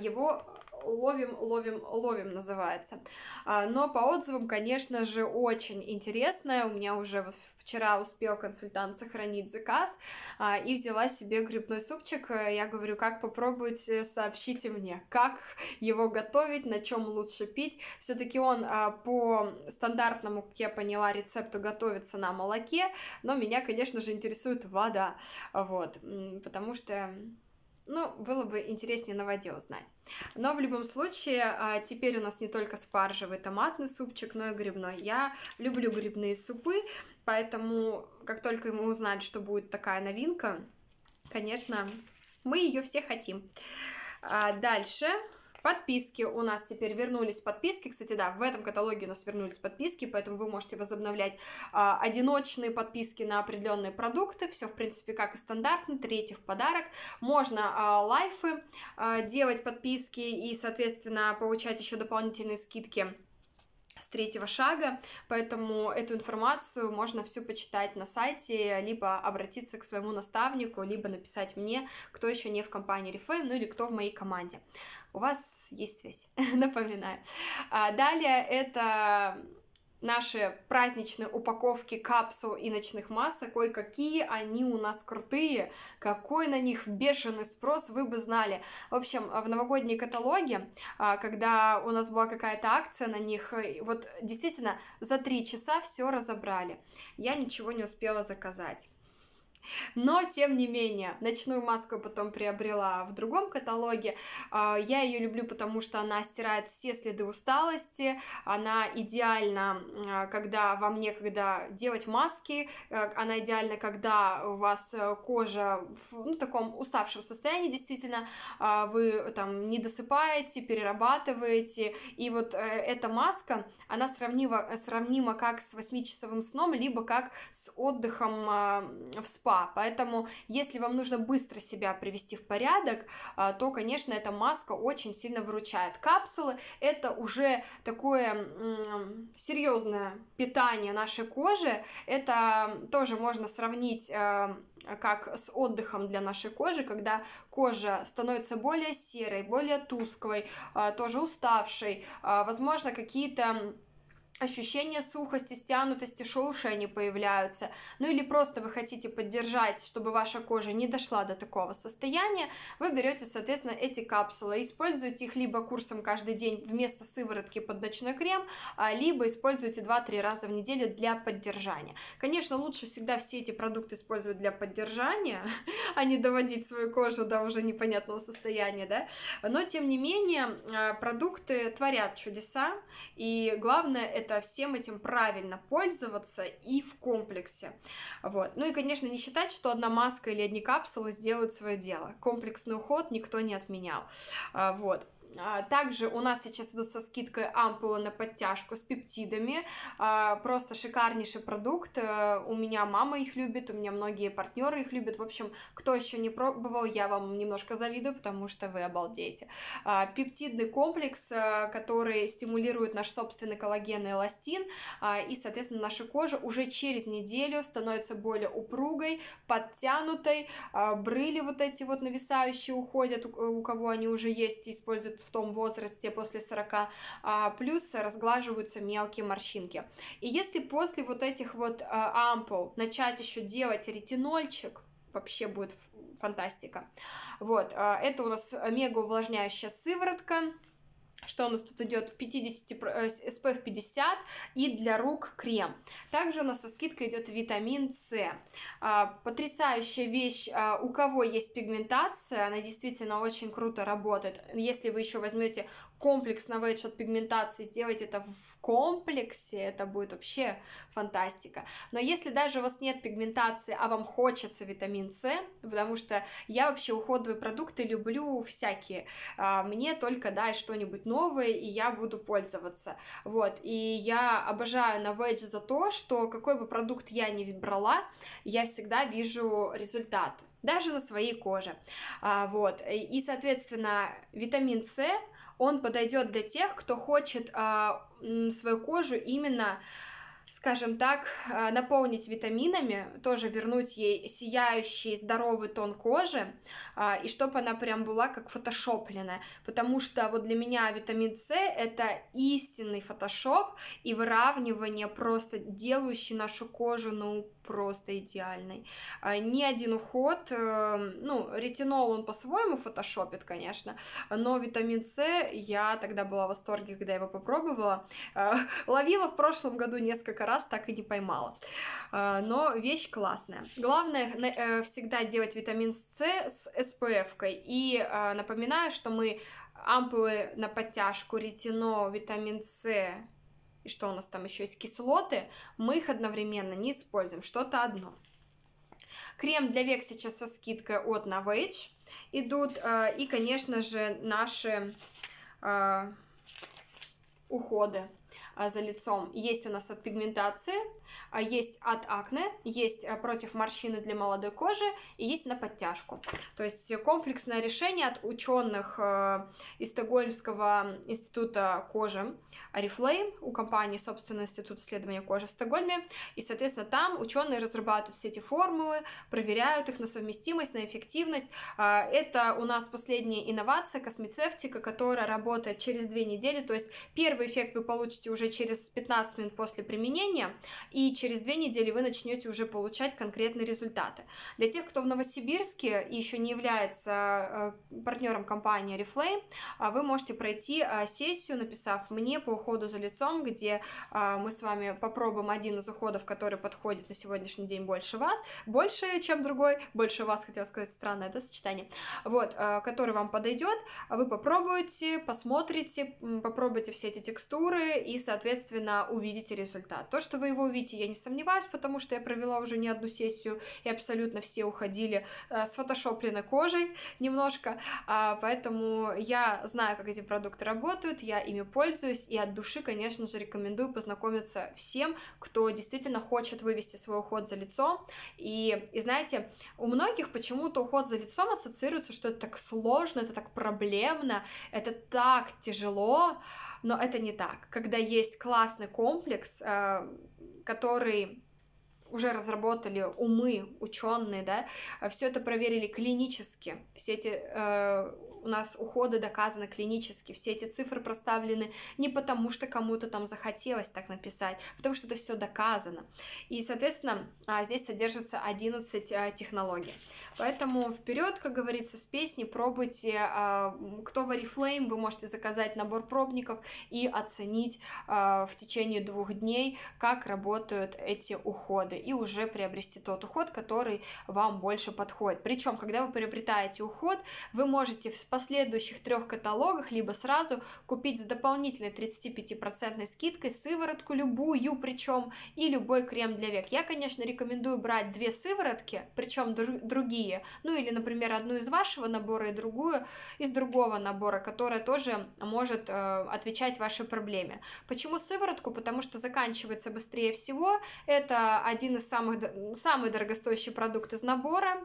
его ловим, ловим, ловим называется. А, но по отзывам, конечно же, очень интересная. У меня уже вот вчера успел консультант сохранить заказ а, и взяла себе грибной супчик. Я говорю, как попробовать, э, сообщите мне, как его готовить, на чем лучше пить. Все-таки он а, по стандартному, как я поняла, рецепту готовится на молоке, но меня, конечно же, интересует вода, вот, потому что ну, было бы интереснее на воде узнать. Но в любом случае, а, теперь у нас не только спаржевый томатный супчик, но и грибной. Я люблю грибные супы, поэтому как только мы узнали, что будет такая новинка, конечно, мы ее все хотим. А, дальше Подписки у нас теперь вернулись подписки. Кстати, да, в этом каталоге у нас вернулись подписки, поэтому вы можете возобновлять а, одиночные подписки на определенные продукты. Все, в принципе, как и стандартно. Третий в подарок. Можно а, лайфы а, делать подписки и, соответственно, получать еще дополнительные скидки с третьего шага, поэтому эту информацию можно всю почитать на сайте, либо обратиться к своему наставнику, либо написать мне, кто еще не в компании Reflame, ну или кто в моей команде. У вас есть связь, напоминаю. А далее это наши праздничные упаковки капсул и ночных масок, ой, какие они у нас крутые, какой на них бешеный спрос, вы бы знали. В общем, в новогодние каталоги, а, когда у нас была какая-то акция на них, вот действительно за три часа все разобрали. Я ничего не успела заказать. Но, тем не менее, ночную маску потом приобрела в другом каталоге. А, я ее люблю, потому что она стирает все следы усталости. Она идеальна, а, когда вам некогда делать маски. Э, она идеальна, когда у вас э, кожа в ну, таком уставшем состоянии, действительно, а, вы там не досыпаете, перерабатываете. И вот э, эта маска, она сравнима, сравнима как с 8-часовым сном, либо как с отдыхом в спа Поэтому, если вам нужно быстро себя привести в порядок, а, то, конечно, эта маска очень сильно выручает. Капсулы — это уже такое серьезное питание нашей кожи. Это тоже можно сравнить а, как с отдыхом для нашей кожи, когда кожа становится более серой, более тусклой, а, тоже уставшей, возможно, какие-то ощущение сухости, стянутости, шелушения появляются, ну или просто вы хотите поддержать, чтобы ваша кожа не дошла до такого состояния, вы берете, соответственно, эти капсулы, используете их либо курсом каждый день вместо сыворотки под ночной крем, а, либо используете 2-3 раза в неделю для поддержания. Конечно, лучше всегда все эти продукты использовать для поддержания, а не доводить свою кожу до уже непонятного состояния, да, но тем не менее а, продукты творят чудеса, и главное это это всем этим правильно пользоваться и в комплексе. Вот. Ну и, конечно, не считать, что одна маска или одни капсулы сделают свое дело. Комплексный уход никто не отменял. А, вот. А, также у нас сейчас идут со скидкой ампулы на подтяжку с пептидами. А, просто шикарнейший продукт. Э, у меня мама их любит, у меня многие партнеры их любят. В общем, кто еще не пробовал, я вам немножко завидую, потому что вы обалдеете. А, пептидный комплекс, э, который стимулирует наш собственный коллаген и эластин, и, соответственно, наша кожа уже через неделю становится более упругой, подтянутой, брыли вот эти вот нависающие уходят, у кого они уже есть, используют в том возрасте после 40, а, плюс разглаживаются мелкие морщинки. И если после вот этих вот а, ампул начать еще делать ретинольчик, вообще будет фантастика. Вот, а, это у нас мега увлажняющая сыворотка, что у нас тут идет 50, SPF 50 и для рук крем. Также у нас со скидкой идет витамин С. А, потрясающая вещь, а, у кого есть пигментация, она действительно очень круто работает. Если вы еще возьмете комплекс на от пигментации, сделать это в комплексе, это будет вообще фантастика. Но если даже у вас нет пигментации, а вам хочется витамин С, потому что я вообще уходовые продукты люблю всякие, а, мне только дай что-нибудь новое, и я буду пользоваться. Вот, и я обожаю вейдж за то, что какой бы продукт я ни брала, я всегда вижу результат даже на своей коже. А, вот. И, соответственно, витамин С он подойдет для тех, кто хочет а, свою кожу именно скажем так, а, наполнить витаминами, тоже вернуть ей сияющий, здоровый тон кожи, а, и чтобы она прям была как фотошопленная, потому что вот для меня витамин С это истинный фотошоп и выравнивание просто делающий нашу кожу, ну, просто идеальной. А, ни один уход, э, ну, ретинол он по-своему фотошопит, конечно, но витамин С я тогда была в восторге, когда его попробовала. А, ловила в прошлом году несколько раз, так и не поймала. А, но вещь классная. Главное э, всегда делать витамин С с SPF-кой. И напоминаю, что мы ампулы на подтяжку, ретино, витамин С и что у нас там еще есть кислоты, мы их одновременно не используем, что-то одно. Крем для век сейчас со скидкой от Novage идут, э, и, конечно же, наши э, уходы за лицом. Есть у нас от пигментации, а, есть от акне, есть э, против морщины для молодой кожи и есть на подтяжку. То есть комплексное решение от ученых э, из Стокгольмского института кожи Oriflame, у компании, собственно, Институт исследования кожи в Стокгольме. И, соответственно, там ученые разрабатывают все эти формулы, проверяют их на совместимость, на эффективность. Это у нас последняя инновация, космецевтика, которая работает через две недели. То есть первый эффект вы получите получите уже через 15 минут после применения, и через две недели вы начнете уже получать конкретные результаты. Для тех, кто в Новосибирске и еще не является э, партнером компании Reflame, а, вы можете пройти а, сессию, написав мне по уходу за лицом, где а, мы с вами попробуем один из уходов, который подходит на сегодняшний день больше вас, больше, чем другой, больше вас, хотела сказать, странное это сочетание, вот, который вам подойдет, вы попробуете, посмотрите, попробуйте все эти текстуры и, соответственно, увидите результат. То, что вы его увидите, я не сомневаюсь, потому что я провела уже не одну сессию, и абсолютно все уходили с фотошопленной кожей немножко, поэтому я знаю, как эти продукты работают, я ими пользуюсь, и от души, конечно же, рекомендую познакомиться всем, кто действительно хочет вывести свой уход за лицом. И, и знаете, у многих почему-то уход за лицом ассоциируется, что это так сложно, это так проблемно, это так тяжело, но это не так. Когда есть классный комплекс, э, который уже разработали умы, ученые, да, все это проверили клинически, все эти э, у нас уходы доказаны клинически, все эти цифры проставлены не потому, что кому-то там захотелось так написать, потому что это все доказано. И, соответственно, а, здесь содержится 11 а, технологий. Поэтому вперед, как говорится, с песни пробуйте. А, кто в Oriflame, вы можете заказать набор пробников и оценить в течение двух дней, как работают эти уходы, и уже приобрести тот уход, который вам больше подходит. Причем, когда вы приобретаете уход, вы можете в последующих трех каталогах, либо сразу купить с дополнительной 35% скидкой сыворотку любую, причем и любой крем для век. Я, конечно, рекомендую брать две сыворотки, причем дру- другие, ну или, например, одну из вашего набора и другую из другого набора, которая тоже может э, отвечать вашей проблеме. Почему сыворотку? Потому что заканчивается быстрее всего. Это один из самых самый дорогостоящий продукт из набора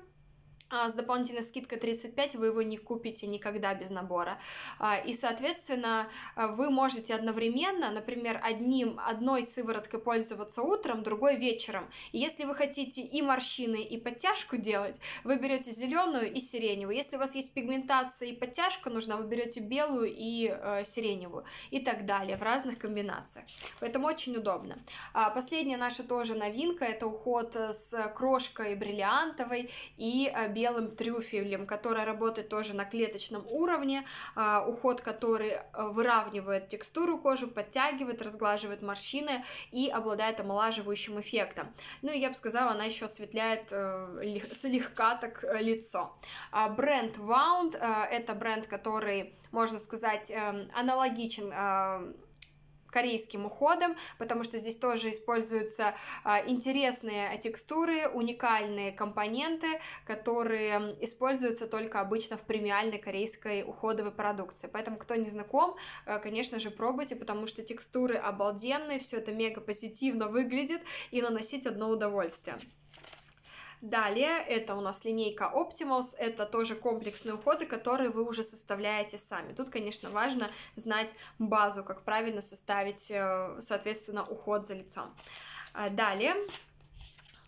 с дополнительной скидкой 35 вы его не купите никогда без набора. А, и, соответственно, вы можете одновременно, например, одним, одной сывороткой пользоваться утром, другой вечером. И если вы хотите и морщины, и подтяжку делать, вы берете зеленую и сиреневую. Если у вас есть пигментация и подтяжка нужна, вы берете белую и э, сиреневую. И так далее, в разных комбинациях. Поэтому очень удобно. А последняя наша тоже новинка, это уход с крошкой бриллиантовой и белой белым трюфелем, который работает тоже на клеточном уровне, а, уход, который а, выравнивает текстуру кожи, подтягивает, разглаживает морщины и обладает омолаживающим эффектом. Ну и я бы сказала, она еще осветляет э, слегка так э, лицо. А, бренд Wound э, это бренд, который, можно сказать, эм, аналогичен корейским уходом, потому что здесь тоже используются а, интересные текстуры, уникальные компоненты, которые используются только обычно в премиальной корейской уходовой продукции. Поэтому, кто не знаком, а, конечно же, пробуйте, потому что текстуры обалденные, все это мега позитивно выглядит и наносить одно удовольствие. Далее, это у нас линейка Optimals, это тоже комплексные уходы, которые вы уже составляете сами. Тут, конечно, важно знать базу, как правильно составить, э, соответственно, уход за лицом. А далее,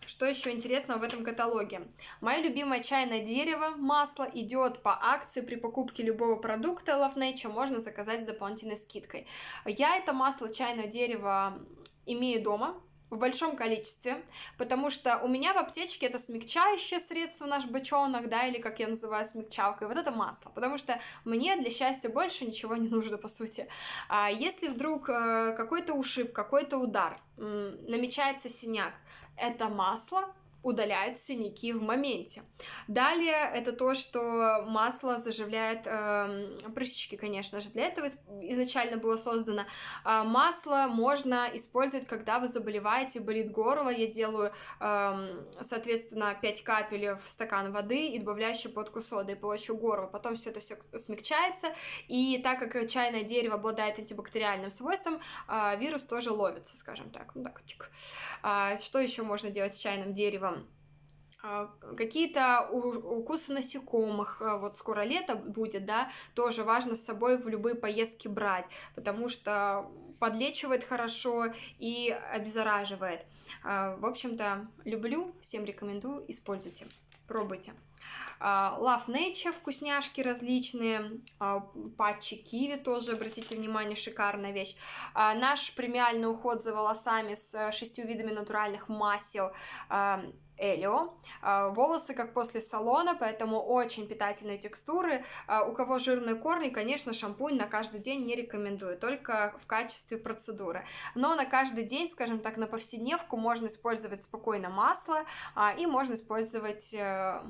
что еще интересного в этом каталоге? Мое любимое чайное дерево, масло, идет по акции при покупке любого продукта Love Nature, можно заказать с дополнительной скидкой. Я это масло чайное дерево имею дома, в большом количестве, потому что у меня в аптечке это смягчающее средство, наш бочонок, да, или как я называю смягчалкой, вот это масло, потому что мне для счастья больше ничего не нужно, по сути. А если вдруг э, какой-то ушиб, какой-то удар, намечается синяк, это масло удаляет синяки в моменте. Далее это то, что масло заживляет э, прыщички, конечно же, для этого изначально было создано. А масло можно использовать, когда вы заболеваете, болит горло. Я делаю, э, соответственно, 5 капель в стакан воды и добавляю щепотку соды и полощу горло. Потом все это все смягчается, и так как чайное дерево обладает антибактериальным свойством, э, вирус тоже ловится, скажем так. Ну, так, чик. А, что еще можно делать с чайным деревом? А, какие-то укусы насекомых, а, вот скоро лето будет, да, тоже важно с собой в любые поездки брать, потому что подлечивает хорошо и обеззараживает. А, в общем-то, люблю, всем рекомендую, используйте, пробуйте. А, Love Nature, вкусняшки различные, а, патчи киви тоже, обратите внимание, шикарная вещь. А, наш премиальный уход за волосами с шестью видами натуральных масел Элио. Волосы как после салона, поэтому очень питательные текстуры. У кого жирные корни, конечно, шампунь на каждый день не рекомендую, только в качестве процедуры. Но на каждый день, скажем так, на повседневку можно использовать спокойно масло и можно использовать э,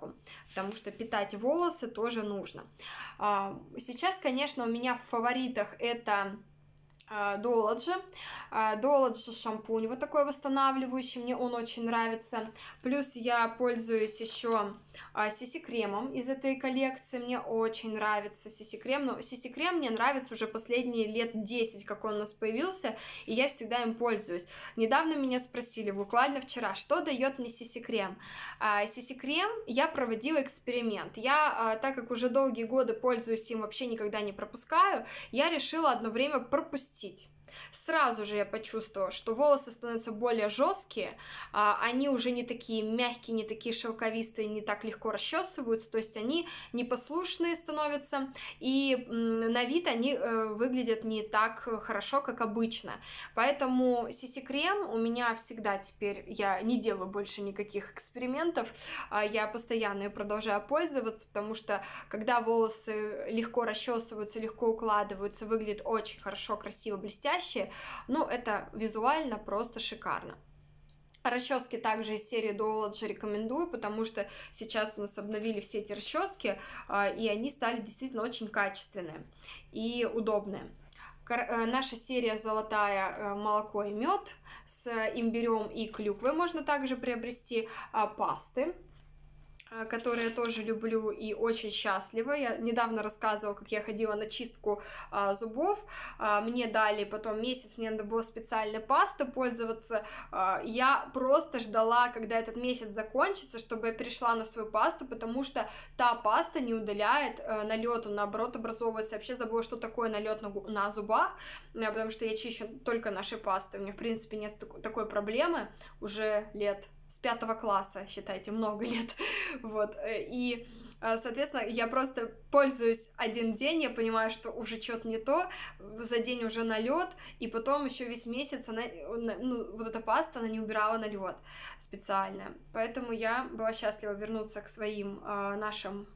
маску, потому что питать волосы тоже нужно. Сейчас, конечно, у меня в фаворитах это Доладжи. Доладжи шампунь вот такой восстанавливающий, мне он очень нравится. Плюс я пользуюсь еще Сиси кремом из этой коллекции, мне очень нравится Сиси крем, но Сиси крем мне нравится уже последние лет 10, как он у нас появился, и я всегда им пользуюсь. Недавно меня спросили, буквально вчера, что дает мне Сиси крем? Сиси крем я проводила эксперимент. Я, а, так как уже долгие годы пользуюсь им, вообще никогда не пропускаю, я решила одно время пропустить. Сразу же я почувствовала, что волосы становятся более жесткие, а, они уже не такие мягкие, не такие шелковистые, не так легко расчесываются, то есть они непослушные становятся, и на вид они э, выглядят не так хорошо, как обычно. Поэтому CC-крем у меня всегда теперь, я не делаю больше никаких экспериментов, а я постоянно продолжаю пользоваться, потому что когда волосы легко расчесываются, легко укладываются, выглядит очень хорошо, красиво, блестяще, блестящие, но это визуально просто шикарно. Расчески также из серии Duology рекомендую, потому что сейчас у нас обновили все эти расчески, а, и они стали действительно очень качественные и удобные. Э, наша серия золотая э, молоко и мед с имбирем и клюквой можно также приобрести а, пасты а, которые я тоже люблю и очень счастлива. Я недавно рассказывала, как я ходила на чистку а, зубов. А, мне дали потом месяц, мне надо было специальной пастой пользоваться. А, я просто ждала, когда этот месяц закончится, чтобы я перешла на свою пасту, потому что та паста не удаляет а, налет, он наоборот образовывается. Я вообще забыла, что такое налет на, на зубах, а, потому что я чищу только наши пасты. У меня, в принципе, нет такой проблемы уже лет с пятого класса, считайте, много лет, вот, э, и э, Соответственно, я просто пользуюсь один день, я понимаю, что уже что-то не то, за день уже налет, и потом еще весь месяц она, ну, вот эта паста, она не убирала налет специально. Поэтому я была счастлива вернуться к своим э, нашим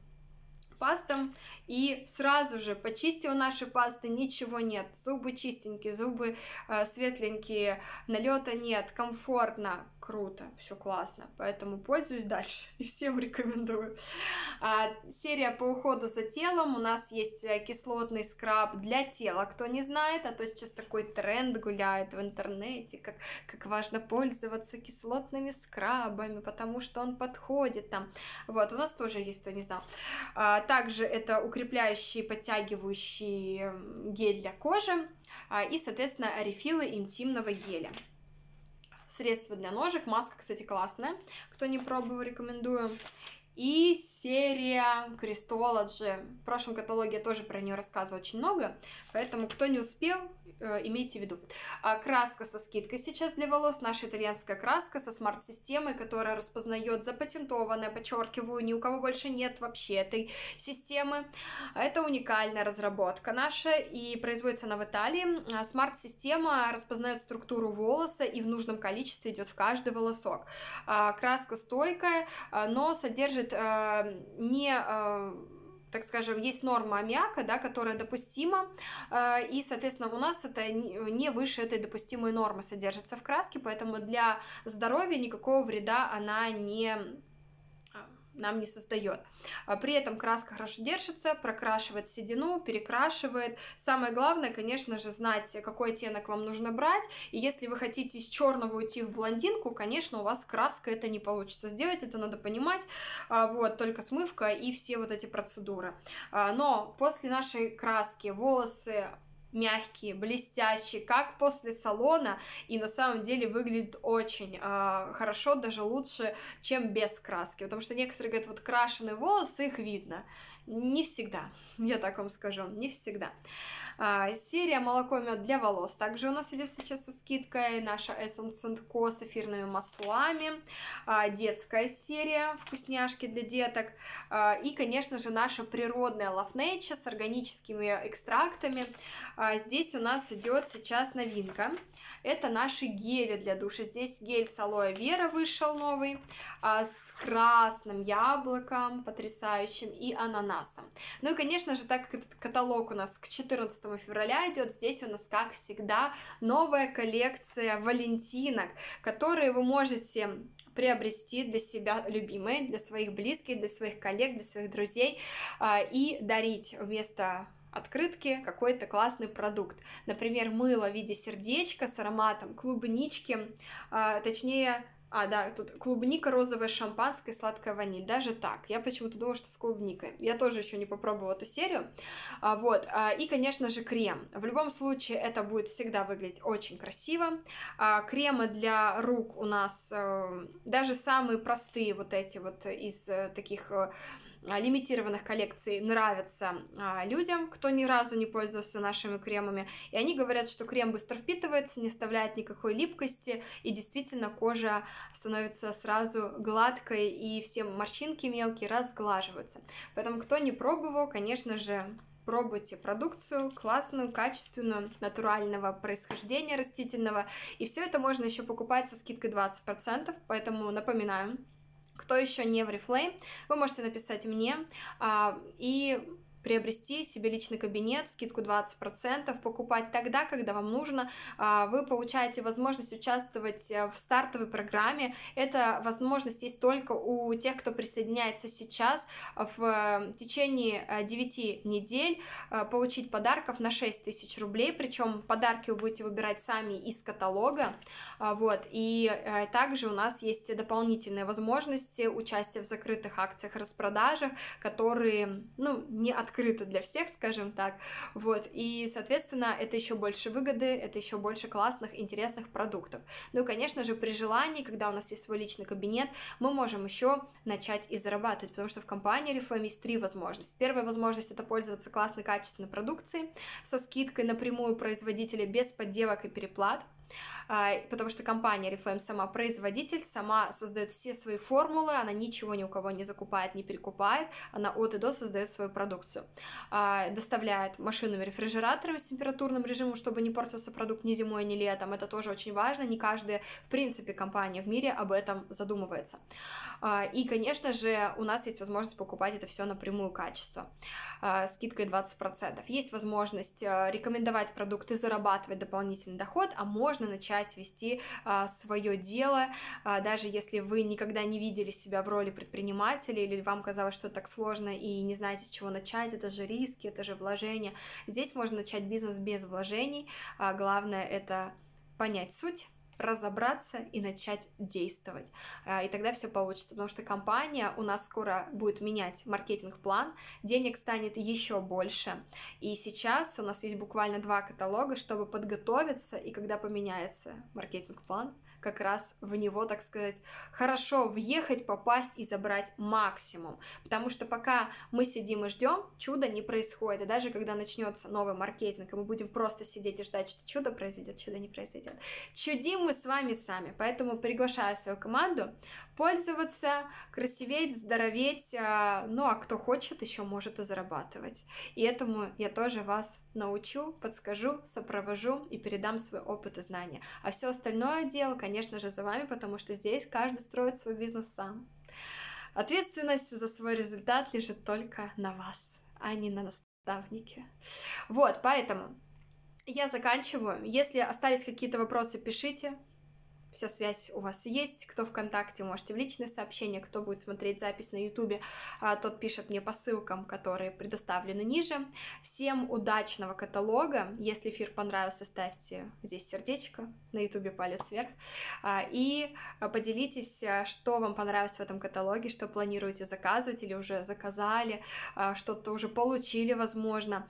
пастам и сразу же почистила наши пасты, ничего нет, зубы чистенькие, зубы э, светленькие, налета нет, комфортно, круто, все классно, поэтому пользуюсь дальше и всем рекомендую. А, серия по уходу за телом, у нас есть э, кислотный скраб для тела, кто не знает, а то сейчас такой тренд гуляет в интернете, как, как важно пользоваться кислотными скрабами, потому что он подходит там. Вот, у нас тоже есть, кто не знал. А, также это укрепляющий, подтягивающий гель для кожи а, и, соответственно, рефилы интимного геля средство для ножек. Маска, кстати, классная. Кто не пробовал, рекомендую. И серия Crystology. В прошлом каталоге я тоже про нее рассказывала очень много, поэтому кто не успел, имейте в виду. А, краска со скидкой сейчас для волос, наша итальянская краска со смарт-системой, которая распознает запатентованное, подчеркиваю, ни у кого больше нет вообще этой системы. Это уникальная разработка наша и производится она в Италии. А, смарт-система распознает структуру волоса и в нужном количестве идет в каждый волосок. А, краска стойкая, но содержит э, не э, так скажем, есть норма аммиака, да, которая допустима, э, и, соответственно, у нас это не выше этой допустимой нормы содержится в краске, поэтому для здоровья никакого вреда она не нам не создает. А при этом краска хорошо держится, прокрашивает седину, перекрашивает. Самое главное, конечно же, знать, какой оттенок вам нужно брать. И если вы хотите из черного уйти в блондинку, конечно, у вас краска это не получится сделать, это надо понимать. А, вот, только смывка и все вот эти процедуры. А, но после нашей краски волосы мягкие, блестящие, как после салона, и на самом деле выглядит очень э, хорошо, даже лучше, чем без краски, потому что некоторые говорят, вот крашеные волосы, их видно. Не всегда, я так вам скажу, не всегда. А, серия молоко мед для волос. Также у нас идет сейчас со скидкой наша Essence Co с эфирными маслами. А, детская серия вкусняшки для деток. А, и, конечно же, наша природная Love Nature с органическими экстрактами. А, здесь у нас идет сейчас новинка. Это наши гели для душа. Здесь гель с алоэ вера вышел новый, а, с красным яблоком потрясающим и ананасом. Ну и, конечно же, так как этот каталог у нас к 14 февраля идет, здесь у нас, как всегда, новая коллекция валентинок, которые вы можете приобрести для себя любимые, для своих близких, для своих коллег, для своих друзей а, и дарить вместо открытки какой-то классный продукт. Например, мыло в виде сердечка с ароматом клубнички, а, точнее, а, да, тут клубника, розовое шампанское, сладкая ваниль. Даже так. Я почему-то думала, что с клубникой. Я тоже еще не попробовала эту серию. А, вот. А, и, конечно же, крем. В любом случае, это будет всегда выглядеть очень красиво. А, кремы для рук у нас а, даже самые простые вот эти вот из а, таких... А, лимитированных коллекций нравятся а, людям, кто ни разу не пользовался нашими кремами. И они говорят, что крем быстро впитывается, не оставляет никакой липкости, и действительно кожа становится сразу гладкой, и все морщинки мелкие разглаживаются. Поэтому, кто не пробовал, конечно же, пробуйте продукцию классную, качественную, натурального происхождения растительного. И все это можно еще покупать со скидкой 20%, поэтому напоминаю, кто еще не в Reflame, вы можете написать мне, а, и приобрести себе личный кабинет, скидку 20%, покупать тогда, когда вам нужно. А, вы получаете возможность участвовать э, в стартовой программе. Эта возможность есть только у тех, кто присоединяется сейчас в э, течение 9 э, недель получить подарков на 6 тысяч рублей, причем подарки вы будете выбирать сами из каталога, а, вот, и также у нас есть дополнительные возможности участия в закрытых акциях распродажах, которые, ну, не открыты открыто для всех, скажем так, вот, и, соответственно, это еще больше выгоды, это еще больше классных, интересных продуктов. Ну и, конечно же, при желании, когда у нас есть свой личный кабинет, мы можем еще начать и зарабатывать, потому что в компании Reflame есть три возможности. Первая возможность — это пользоваться классной, качественной продукцией со скидкой напрямую производителя без подделок и переплат, а, потому что компания Reflame сама производитель, сама создает все свои формулы, она ничего ни у кого не закупает, не перекупает, она от и до создает свою продукцию. А, доставляет машинами рефрижераторами с температурным режимом, чтобы не портился продукт ни зимой, ни летом, это тоже очень важно, не каждая, в принципе, компания в мире об этом задумывается. А, и, конечно же, у нас есть возможность покупать это все напрямую качество, скидкой 20%. Есть возможность рекомендовать продукты, зарабатывать дополнительный доход, а можно начать вести а, свое дело, а, даже если вы никогда не видели себя в роли предпринимателя или вам казалось, что так сложно и не знаете, с чего начать, это же риски, это же вложения. Здесь можно начать бизнес без вложений. А, главное это понять суть, разобраться и начать действовать. А, и тогда все получится, потому что компания у нас скоро будет менять маркетинг-план, денег станет еще больше. И сейчас у нас есть буквально два каталога, чтобы подготовиться, и когда поменяется маркетинг-план, как раз в него, так сказать, хорошо въехать, попасть и забрать максимум. Потому что пока мы сидим и ждем, чудо не происходит. И даже когда начнется новый маркетинг, и мы будем просто сидеть и ждать, что чудо произойдет, чудо не произойдет. Чудим мы с вами сами. Поэтому приглашаю свою команду пользоваться, красиветь, здороветь. А, ну а кто хочет, еще может и зарабатывать. И этому я тоже вас научу, подскажу, сопровожу и передам свой опыт и знания. А все остальное дело, конечно, конечно же, за вами, потому что здесь каждый строит свой бизнес сам. Ответственность за свой результат лежит только на вас, а не на наставнике. Вот, поэтому я заканчиваю. Если остались какие-то вопросы, пишите вся связь у вас есть. Кто ВКонтакте, можете в личные сообщения, кто будет смотреть запись на Ютубе, а, тот пишет мне по ссылкам, которые предоставлены ниже. Всем удачного каталога. Если эфир понравился, ставьте здесь сердечко, на Ютубе палец вверх. А, и поделитесь, а, что вам понравилось в этом каталоге, что планируете заказывать или уже заказали, что-то уже получили, возможно.